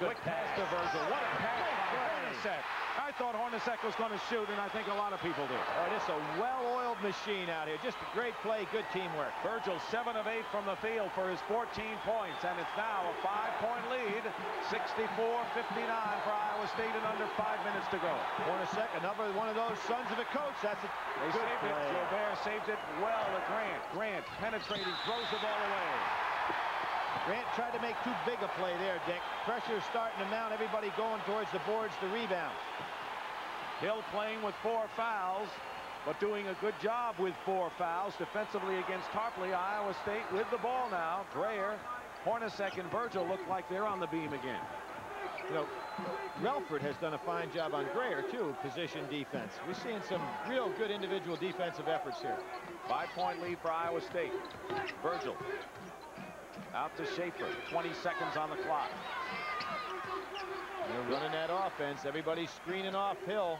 Good quick pass to Virgil. What a pass by Hornacek. I thought Hornacek was going to shoot, and I think a lot of people do. Just a well-oiled machine out here. Just a great play, good teamwork. Virgil, 7 of 8 from the field for his 14 points, and it's now a five-point lead, 64-59 for Iowa State and under five minutes to go. Hornacek, another one of those sons of a coach. That's a They good saved play. it. Joubert saved it well to Grant. Grant penetrating, throws the ball away. Grant tried to make too big a play there, Dick. Pressure starting to mount. Everybody going towards the boards to rebound. Hill playing with four fouls, but doing a good job with four fouls defensively against Tarpley. Iowa State with the ball now. Grayer, Hornacek, and Virgil look like they're on the beam again. You know, Rellford has done a fine job on Grayer, too, position defense. We're seeing some real good individual defensive efforts here. Five-point lead for Iowa State. Virgil out to Schafer. 20 seconds on the clock. They're running that offense. Everybody's screening off Hill.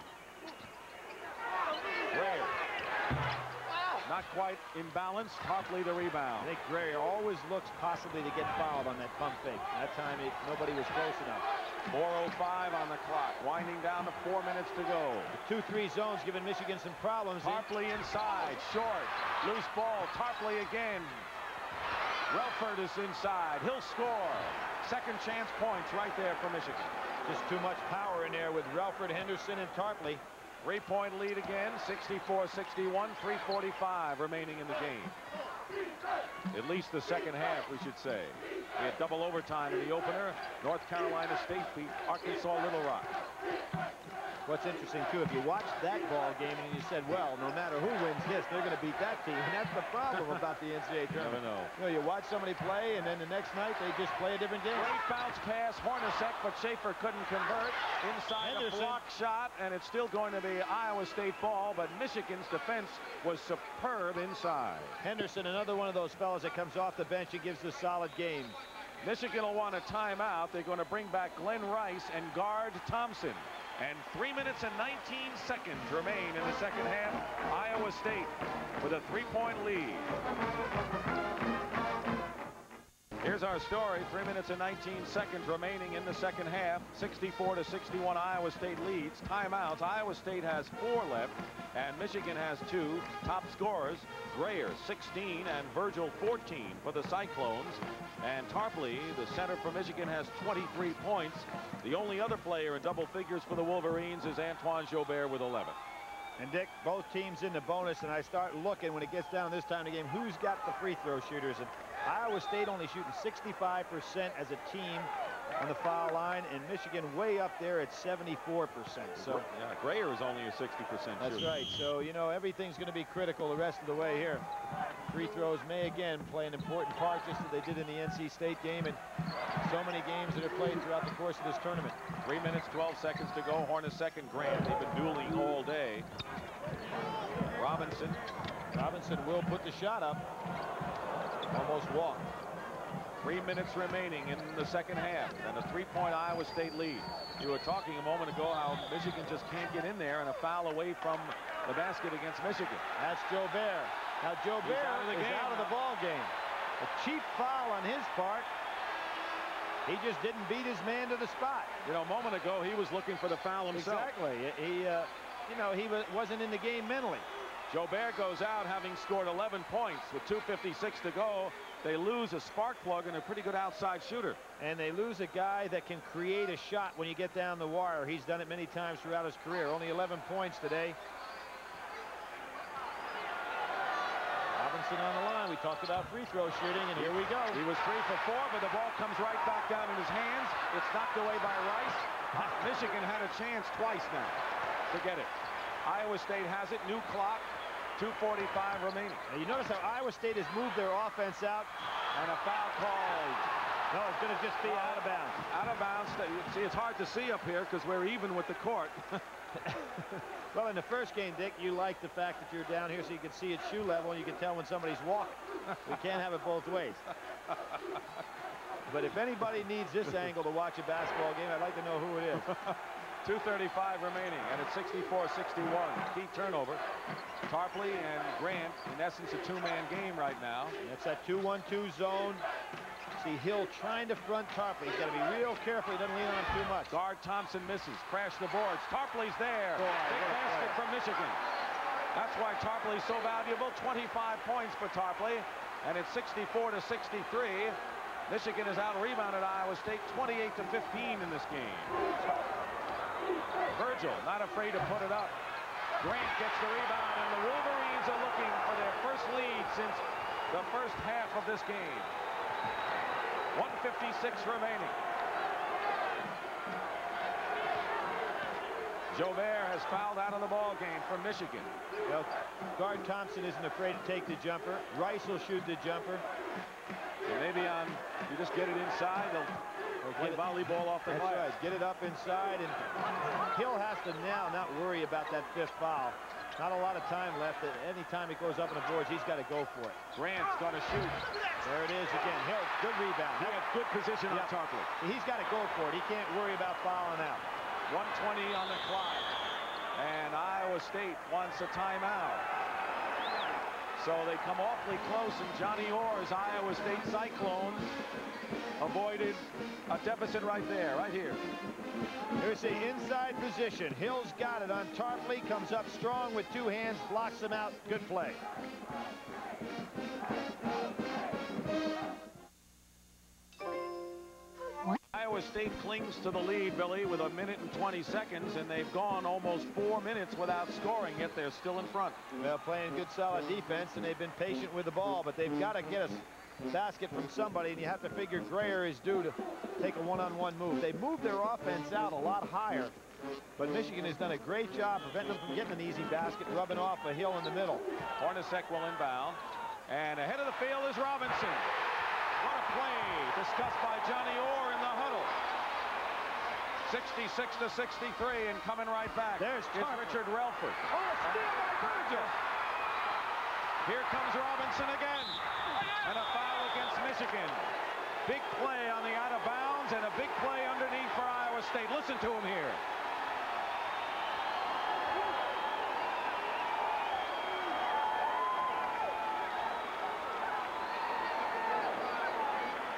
Grayer. Not quite in balance. Tarpley the I rebound. think Grayer always looks possibly to get fouled on that pump fake. That time it, nobody was close enough. 4.05 on the clock. Winding down to four minutes to go. The 2-3 zones giving Michigan some problems. Tarpley inside. Short. Loose ball. Tarpley again. Rellford is inside. He'll score. Second chance points right there for Michigan. Just too much power in there with Rellford, Henderson, and Tarpley. Three-point lead again, 64-61, 3.45 remaining in the game. At least the second half, we should say. We had double overtime in the opener. North Carolina State beat Arkansas Little Rock. What's interesting, too, if you watched that ball game and you said, well, no matter who wins this, they're going to beat that team. And that's the problem about the NCAA tournament. Never know. You know, you watch somebody play, and then the next night they just play a different game. Great bounce pass, Hornacek, but Schafer couldn't convert. Inside Henderson. a block shot, and it's still going to be Iowa State ball, but Michigan's defense was superb inside. Henderson, another one of those fellas that comes off the bench and gives a solid game. Michigan will want a timeout. They're going to bring back Glen Rice and Garde Thompson. And three minutes and 19 seconds remain in the second half. Iowa State with a three-point lead. Here's our story. Three minutes and 19 seconds remaining in the second half. 64 to 61 Iowa State leads. Timeouts. Iowa State has four left and Michigan has two. Top scorers, Grayer 16 and Virgil 14 for the Cyclones. And Tarpley, the center for Michigan, has 23 points. The only other player in double figures for the Wolverines is Antoine Joubert with 11. And Dick, both teams in the bonus, and I start looking when it gets down this time of the game, who's got the free throw shooters? And Iowa State only shooting 65% as a team on the foul line, and Michigan way up there at 74%. So yeah, Grayer is only a 60% That's shooter. right. So, you know, everything's going to be critical the rest of the way here. Free throws may again play an important part just as they did in the NC State game and so many games that are played throughout the course of this tournament. Three minutes, 12 seconds to go. Hornacek second Grant, they've been dueling all day. Robinson. Robinson will put the shot up. Almost walked. Three minutes remaining in the second half and a three-point Iowa State lead. You were talking a moment ago how Michigan just can't get in there and a foul away from the basket against Michigan. That's Joubert. Now Joubert out of the is out of the ball game. A cheap foul on his part. He just didn't beat his man to the spot. You know, a moment ago, he was looking for the foul himself. Exactly. He, uh, you know, he wasn't in the game mentally. Joubert goes out having scored 11 points with 2.56 to go. They lose a spark plug and a pretty good outside shooter. And they lose a guy that can create a shot when you get down the wire. He's done it many times throughout his career. Only 11 points today. Robinson on the line. We talked about free throw shooting, and here we go. He was three for four, but the ball comes right back down in his hands. It's knocked away by Rice. Michigan had a chance twice now to get it. Iowa State has it. New clock. 2.45 remaining. Now, you notice how Iowa State has moved their offense out. And a foul called. No, it's going to just be out of bounds. Out of bounds. See, it's hard to see up here because we're even with the court. Well, in the first game, Dick, you like the fact that you're down here so you can see at shoe level and you can tell when somebody's walking. We can't have it both ways. But if anybody needs this angle to watch a basketball game, I'd like to know who it is. 2.35 remaining, and it's 64-61. Key turnover. Tarpley and Grant, in essence, a two-man game right now. That's that 2-1-2 zone. See Hill trying to front Tarpley. He's got to be real careful he doesn't lean on him too much. Garde Thompson misses. Crash the boards. Tarpley's there. Boy, Big basket from Michigan. That's why Tarpley's so valuable. 25 points for Tarpley. And it's 64 to 63. Michigan has out-rebounded Iowa State 28 to 15 in this game. Virgil not afraid to put it up. Grant gets the rebound, and the Wolverines are looking for their first lead since the first half of this game. 156 remaining. Joubert has fouled out of the ball game for Michigan. Know, Garde Thompson isn't afraid to take the jumper. Rice will shoot the jumper. And maybe on, you just get it inside, they'll, they'll play volleyball off the That's right. Get it up inside, and Hill has to now not worry about that fifth foul. Not a lot of time left. At any time he goes up on the boards, he's got to go for it. Grant's going to shoot. There it is again. Hill, good rebound. He had good position on Yep. Tarpley. He's got to go for it. He can't worry about fouling out. 120 on the clock. And Iowa State wants a timeout. So they come awfully close, and Johnny Orr's Iowa State Cyclones avoided a deficit right there, right here. Here's the inside position. Hill's got it on Tarpley. Comes up strong with two hands, blocks him out. Good play. Iowa State clings to the lead, Billy, with a minute and 20 seconds, and they've gone almost four minutes without scoring, yet they're still in front. Well, playing good, solid defense, and they've been patient with the ball, but they've got to get a basket from somebody, and you have to figure Grayer is due to take a one-on-one -on -one move. They moved their offense out a lot higher, but Michigan has done a great job preventing them from getting an easy basket, rubbing off a hill in the middle. Hornacek will inbound, and ahead of the field is Robinson. What a play discussed by Johnny Orr in the huddle. 66 to 63 and coming right back. There's it's Richard Rellford. Oh, a steal by Virgil. Here comes Robinson again. And a foul against Michigan. Big play on the out of bounds and a big play underneath for Iowa State. Listen to him here.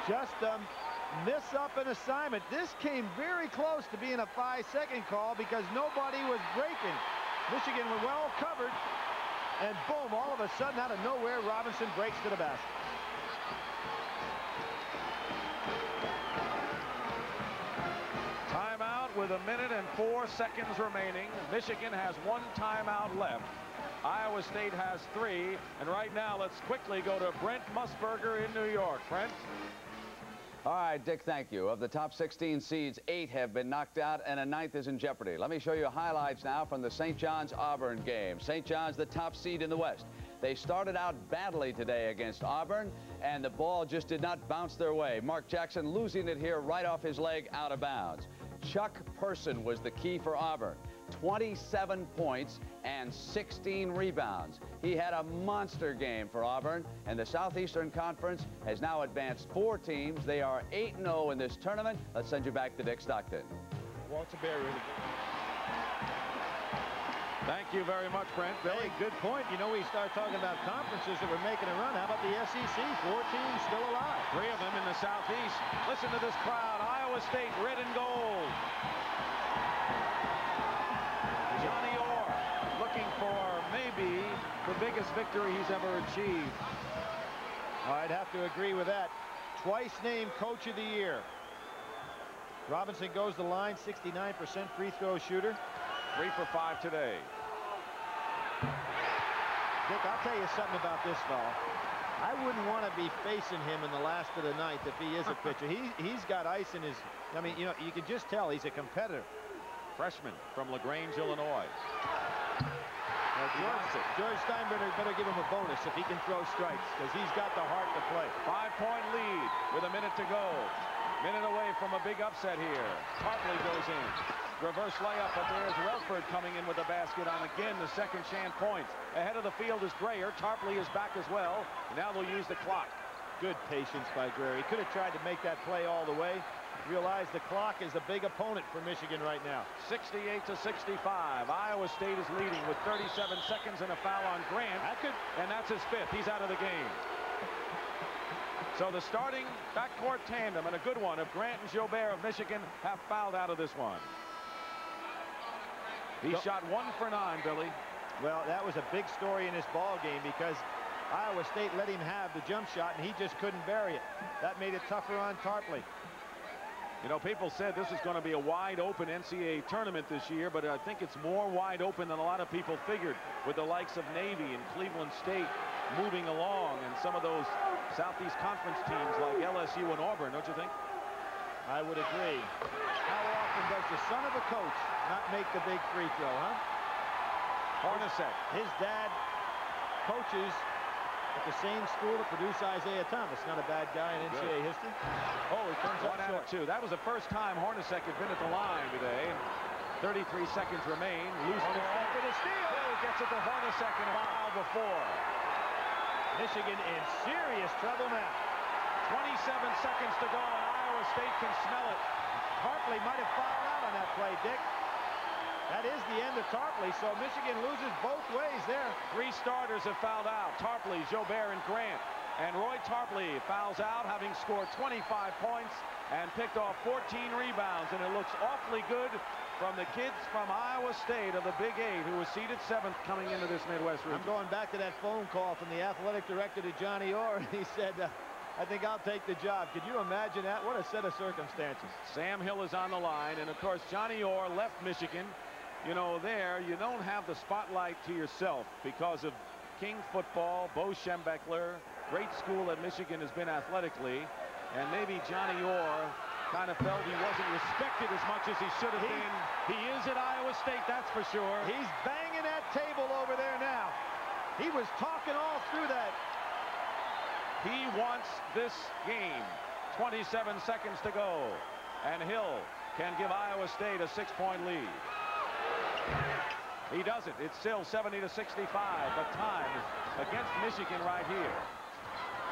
Just a um, miss up an assignment. This came very close to being a five-second call because nobody was breaking. Michigan were well covered, and boom, all of a sudden, out of nowhere, Robinson breaks to the basket. Timeout with a minute and four seconds remaining. Michigan has one timeout left. Iowa State has three. And right now, let's quickly go to Brent Musburger in New York. Brent? All right, Dick, thank you. Of the top 16 seeds, eight have been knocked out, and a ninth is in jeopardy. Let me show you highlights now from the St. John's Auburn game. St. John's, the top seed in the West. They started out badly today against Auburn, and the ball just did not bounce their way. Mark Jackson losing it here right off his leg out of bounds. Chuck Person was the key for Auburn. 27 points and 16 rebounds. He had a monster game for Auburn, and the Southeastern Conference has now advanced four teams. They are 8-0 in this tournament. Let's send you back to Dick Stockton. Walter Berry. Thank you very much, Brent. Billy, good point. You know, we start talking about conferences that were making a run. How about the SEC? Four teams still alive. Three of them in the Southeast. Listen to this crowd. Iowa State, red and gold. Biggest victory he's ever achieved. I'd have to agree with that. Twice named Coach of the Year. Robinson goes the line, 69% free throw shooter. Three for five today. Dick, I'll tell you something about this fellow. I wouldn't want to be facing him in the last of the ninth if he is a pitcher. He, he's got ice in his, I mean, you know, you can just tell he's a competitor. Freshman from LaGrange, Illinois. George, Steinbrenner better give him a bonus if he can throw strikes because he's got the heart to play. Five-point lead with a minute to go. Minute away from a big upset here. Tarpley goes in. Reverse layup, but there's Rellford coming in with a basket on again the second chance points. Ahead of the field is Grayer. Tarpley is back as well. Now they'll use the clock. Good patience by Grayer. He could have tried to make that play all the way realize the clock is a big opponent for Michigan right now. 68 to 65. Iowa State is leading with 37 seconds and a foul on Grant. That could, and that's his fifth. He's out of the game. So the starting backcourt tandem and a good one of Grant and Joubert of Michigan have fouled out of this one. He so, shot one for nine, Billy. Well, that was a big story in this ball game because Iowa State let him have the jump shot and he just couldn't bury it. That made it tougher on Tarpley. You know, people said this is going to be a wide open NCAA tournament this year, but I think it's more wide open than a lot of people figured with the likes of Navy and Cleveland State moving along and some of those Southeast Conference teams like LSU and Auburn, don't you think? I would agree. How often does the son of a coach not make the big free throw, huh? Hornacek. His dad coaches at the same school that produced Isiah Thomas. Not a bad guy in NCAA Good. history. Oh, he comes One up short. two. That was the first time Hornacek had been at the line today. 33 seconds remain. Loose ball for the steal. He gets it to Hornacek and a foul before. Michigan in serious trouble now. 27 seconds to go, and Iowa State can smell it. Tarpley might have fouled out on that play, Dick. That is the end of Tarpley, so Michigan loses both ways there. Three starters have fouled out. Tarpley, Joubert, and Grant. And Roy Tarpley fouls out, having scored 25 points and picked off 14 rebounds. And it looks awfully good from the kids from Iowa State of the Big Eight, who was seeded seventh coming into this Midwest region. I'm going back to that phone call from the athletic director to Johnny Orr, and he said, uh, I think I'll take the job. Could you imagine that? What a set of circumstances. Sam Hill is on the line, and of course, Johnny Orr left Michigan. You know, there, you don't have the spotlight to yourself because of King football, Bo Schembechler, great school at Michigan has been athletically, and maybe Johnny Orr kind of felt he wasn't respected as much as he should have He- been. He is at Iowa State, that's for sure. He's banging that table over there now. He was talking all through that. He wants this game. 27 seconds to go. And Hill can give Iowa State a six-point lead. He does it. It's still 70 to 65, but time is against Michigan right here.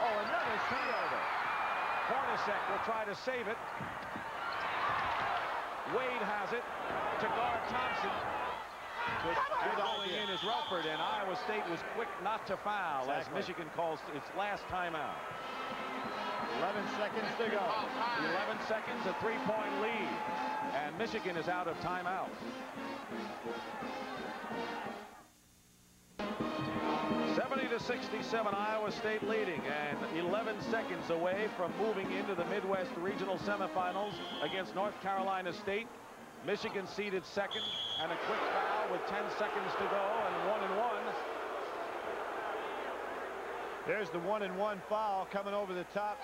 Oh, another turnover. Hornacek will try to save it. Wade has it to Garde Thompson. But Good going in is Rellford, and Iowa State was quick not to foul as Michigan calls its last timeout. 11 seconds to go. 11 seconds, a three-point lead. And Michigan is out of timeout. Seventy to 67, Iowa State leading, and 11 seconds away from moving into the Midwest Regional Semifinals against North Carolina State. Michigan seeded second, and a quick foul with 10 seconds to go, and one and one. There's the one and one foul coming over the top.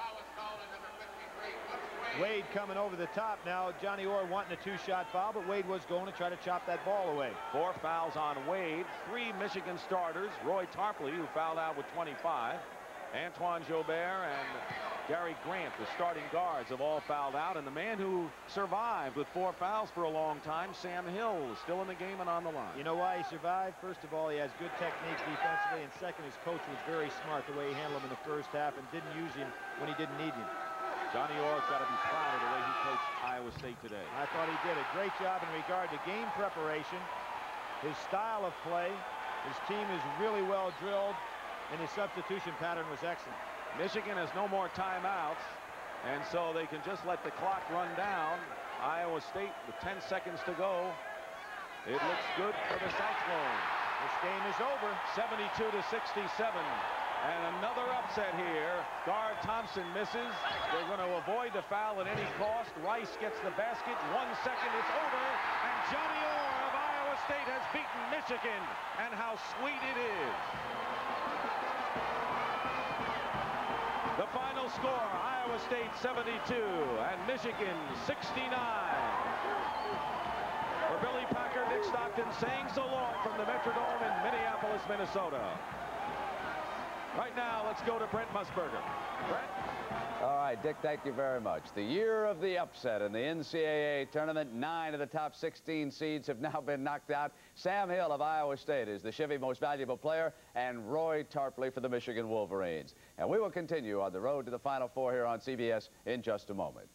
Wade coming over the top now. Johnny Orr wanting a two-shot foul, but Wade was going to try to chop that ball away. Four fouls on Wade. Three Michigan starters. Roy Tarpley, who fouled out with 25. Antoine Joubert and Gary Grant, the starting guards, have all fouled out. And the man who survived with four fouls for a long time, Sam Hill, is still in the game and on the line. You know why he survived? First of all, he has good technique defensively, and second, his coach was very smart the way he handled him in the first half and didn't use him when he didn't need him. Johnny Orr's got to be proud of the way he coached Iowa State today. I thought he did a great job in regard to game preparation, his style of play. His team is really well drilled, and his substitution pattern was excellent. Michigan has no more timeouts, and so they can just let the clock run down. Iowa State with 10 seconds to go. It looks good for the Cyclones. This game is over. 72 to 67. And another upset here. Garde Thompson misses. They're going to avoid the foul at any cost. Rice gets the basket. One second, it's over. And Johnny Orr of Iowa State has beaten Michigan. And how sweet it is. The final score, Iowa State 72 and Michigan 69. For Billy Packer, Dick Stockton saying so long from the Metrodome in Minneapolis, Minnesota. Right now, let's go to Brent Musburger. Brent? All right, Dick, thank you very much. The year of the upset in the NCAA tournament, nine of the top 16 seeds have now been knocked out. Sam Hill of Iowa State is the Chevy Most Valuable Player, and Roy Tarpley for the Michigan Wolverines. And we will continue on the road to the Final Four here on CBS in just a moment.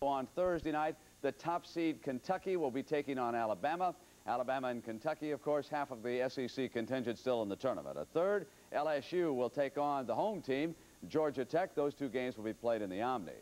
On Thursday night, the top seed Kentucky will be taking on Alabama. Alabama and Kentucky, of course, half of the SEC contingent still in the tournament. A third, LSU will take on the home team, Georgia Tech. Those two games will be played in the Omni.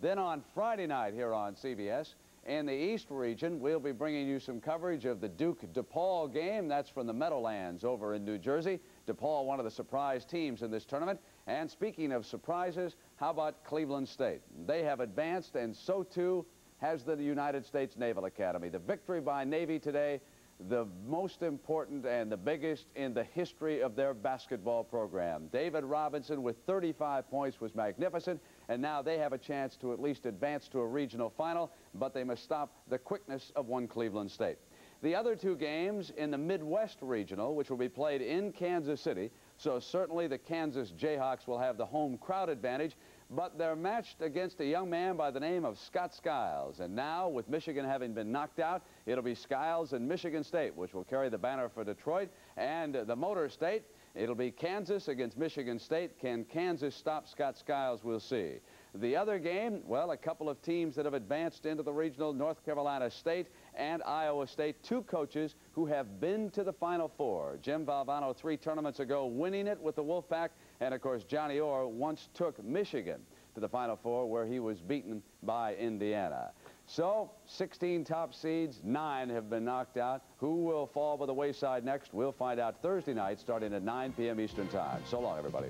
Then on Friday night here on CBS, in the East region, we'll be bringing you some coverage of the Duke DePaul game. That's from the Meadowlands over in New Jersey. DePaul, one of the surprise teams in this tournament. And speaking of surprises, how about Cleveland State? They have advanced, and so too has the United States Naval Academy. The victory by Navy today, the most important and the biggest in the history of their basketball program. David Robinson with 35 points was magnificent, and now they have a chance to at least advance to a regional final, but they must stop the quickness of one Cleveland State. The other two games in the Midwest Regional, which will be played in Kansas City, so certainly the Kansas Jayhawks will have the home crowd advantage, but they're matched against a young man by the name of Scott Skiles. And now, with Michigan having been knocked out, it'll be Skiles and Michigan State, which will carry the banner for Detroit. And the Motor State, it'll be Kansas against Michigan State. Can Kansas stop Scott Skiles? We'll see. The other game, well, a couple of teams that have advanced into the regional, North Carolina State and Iowa State, two coaches who have been to the Final Four. Jim Valvano three tournaments ago winning it with the Wolfpack, and of course Johnny Orr once took Michigan to the Final Four where he was beaten by Indiana. So, 16 top seeds, nine have been knocked out. Who will fall by the wayside next? We'll find out Thursday night starting at 9 p.m. Eastern Time. So long, everybody.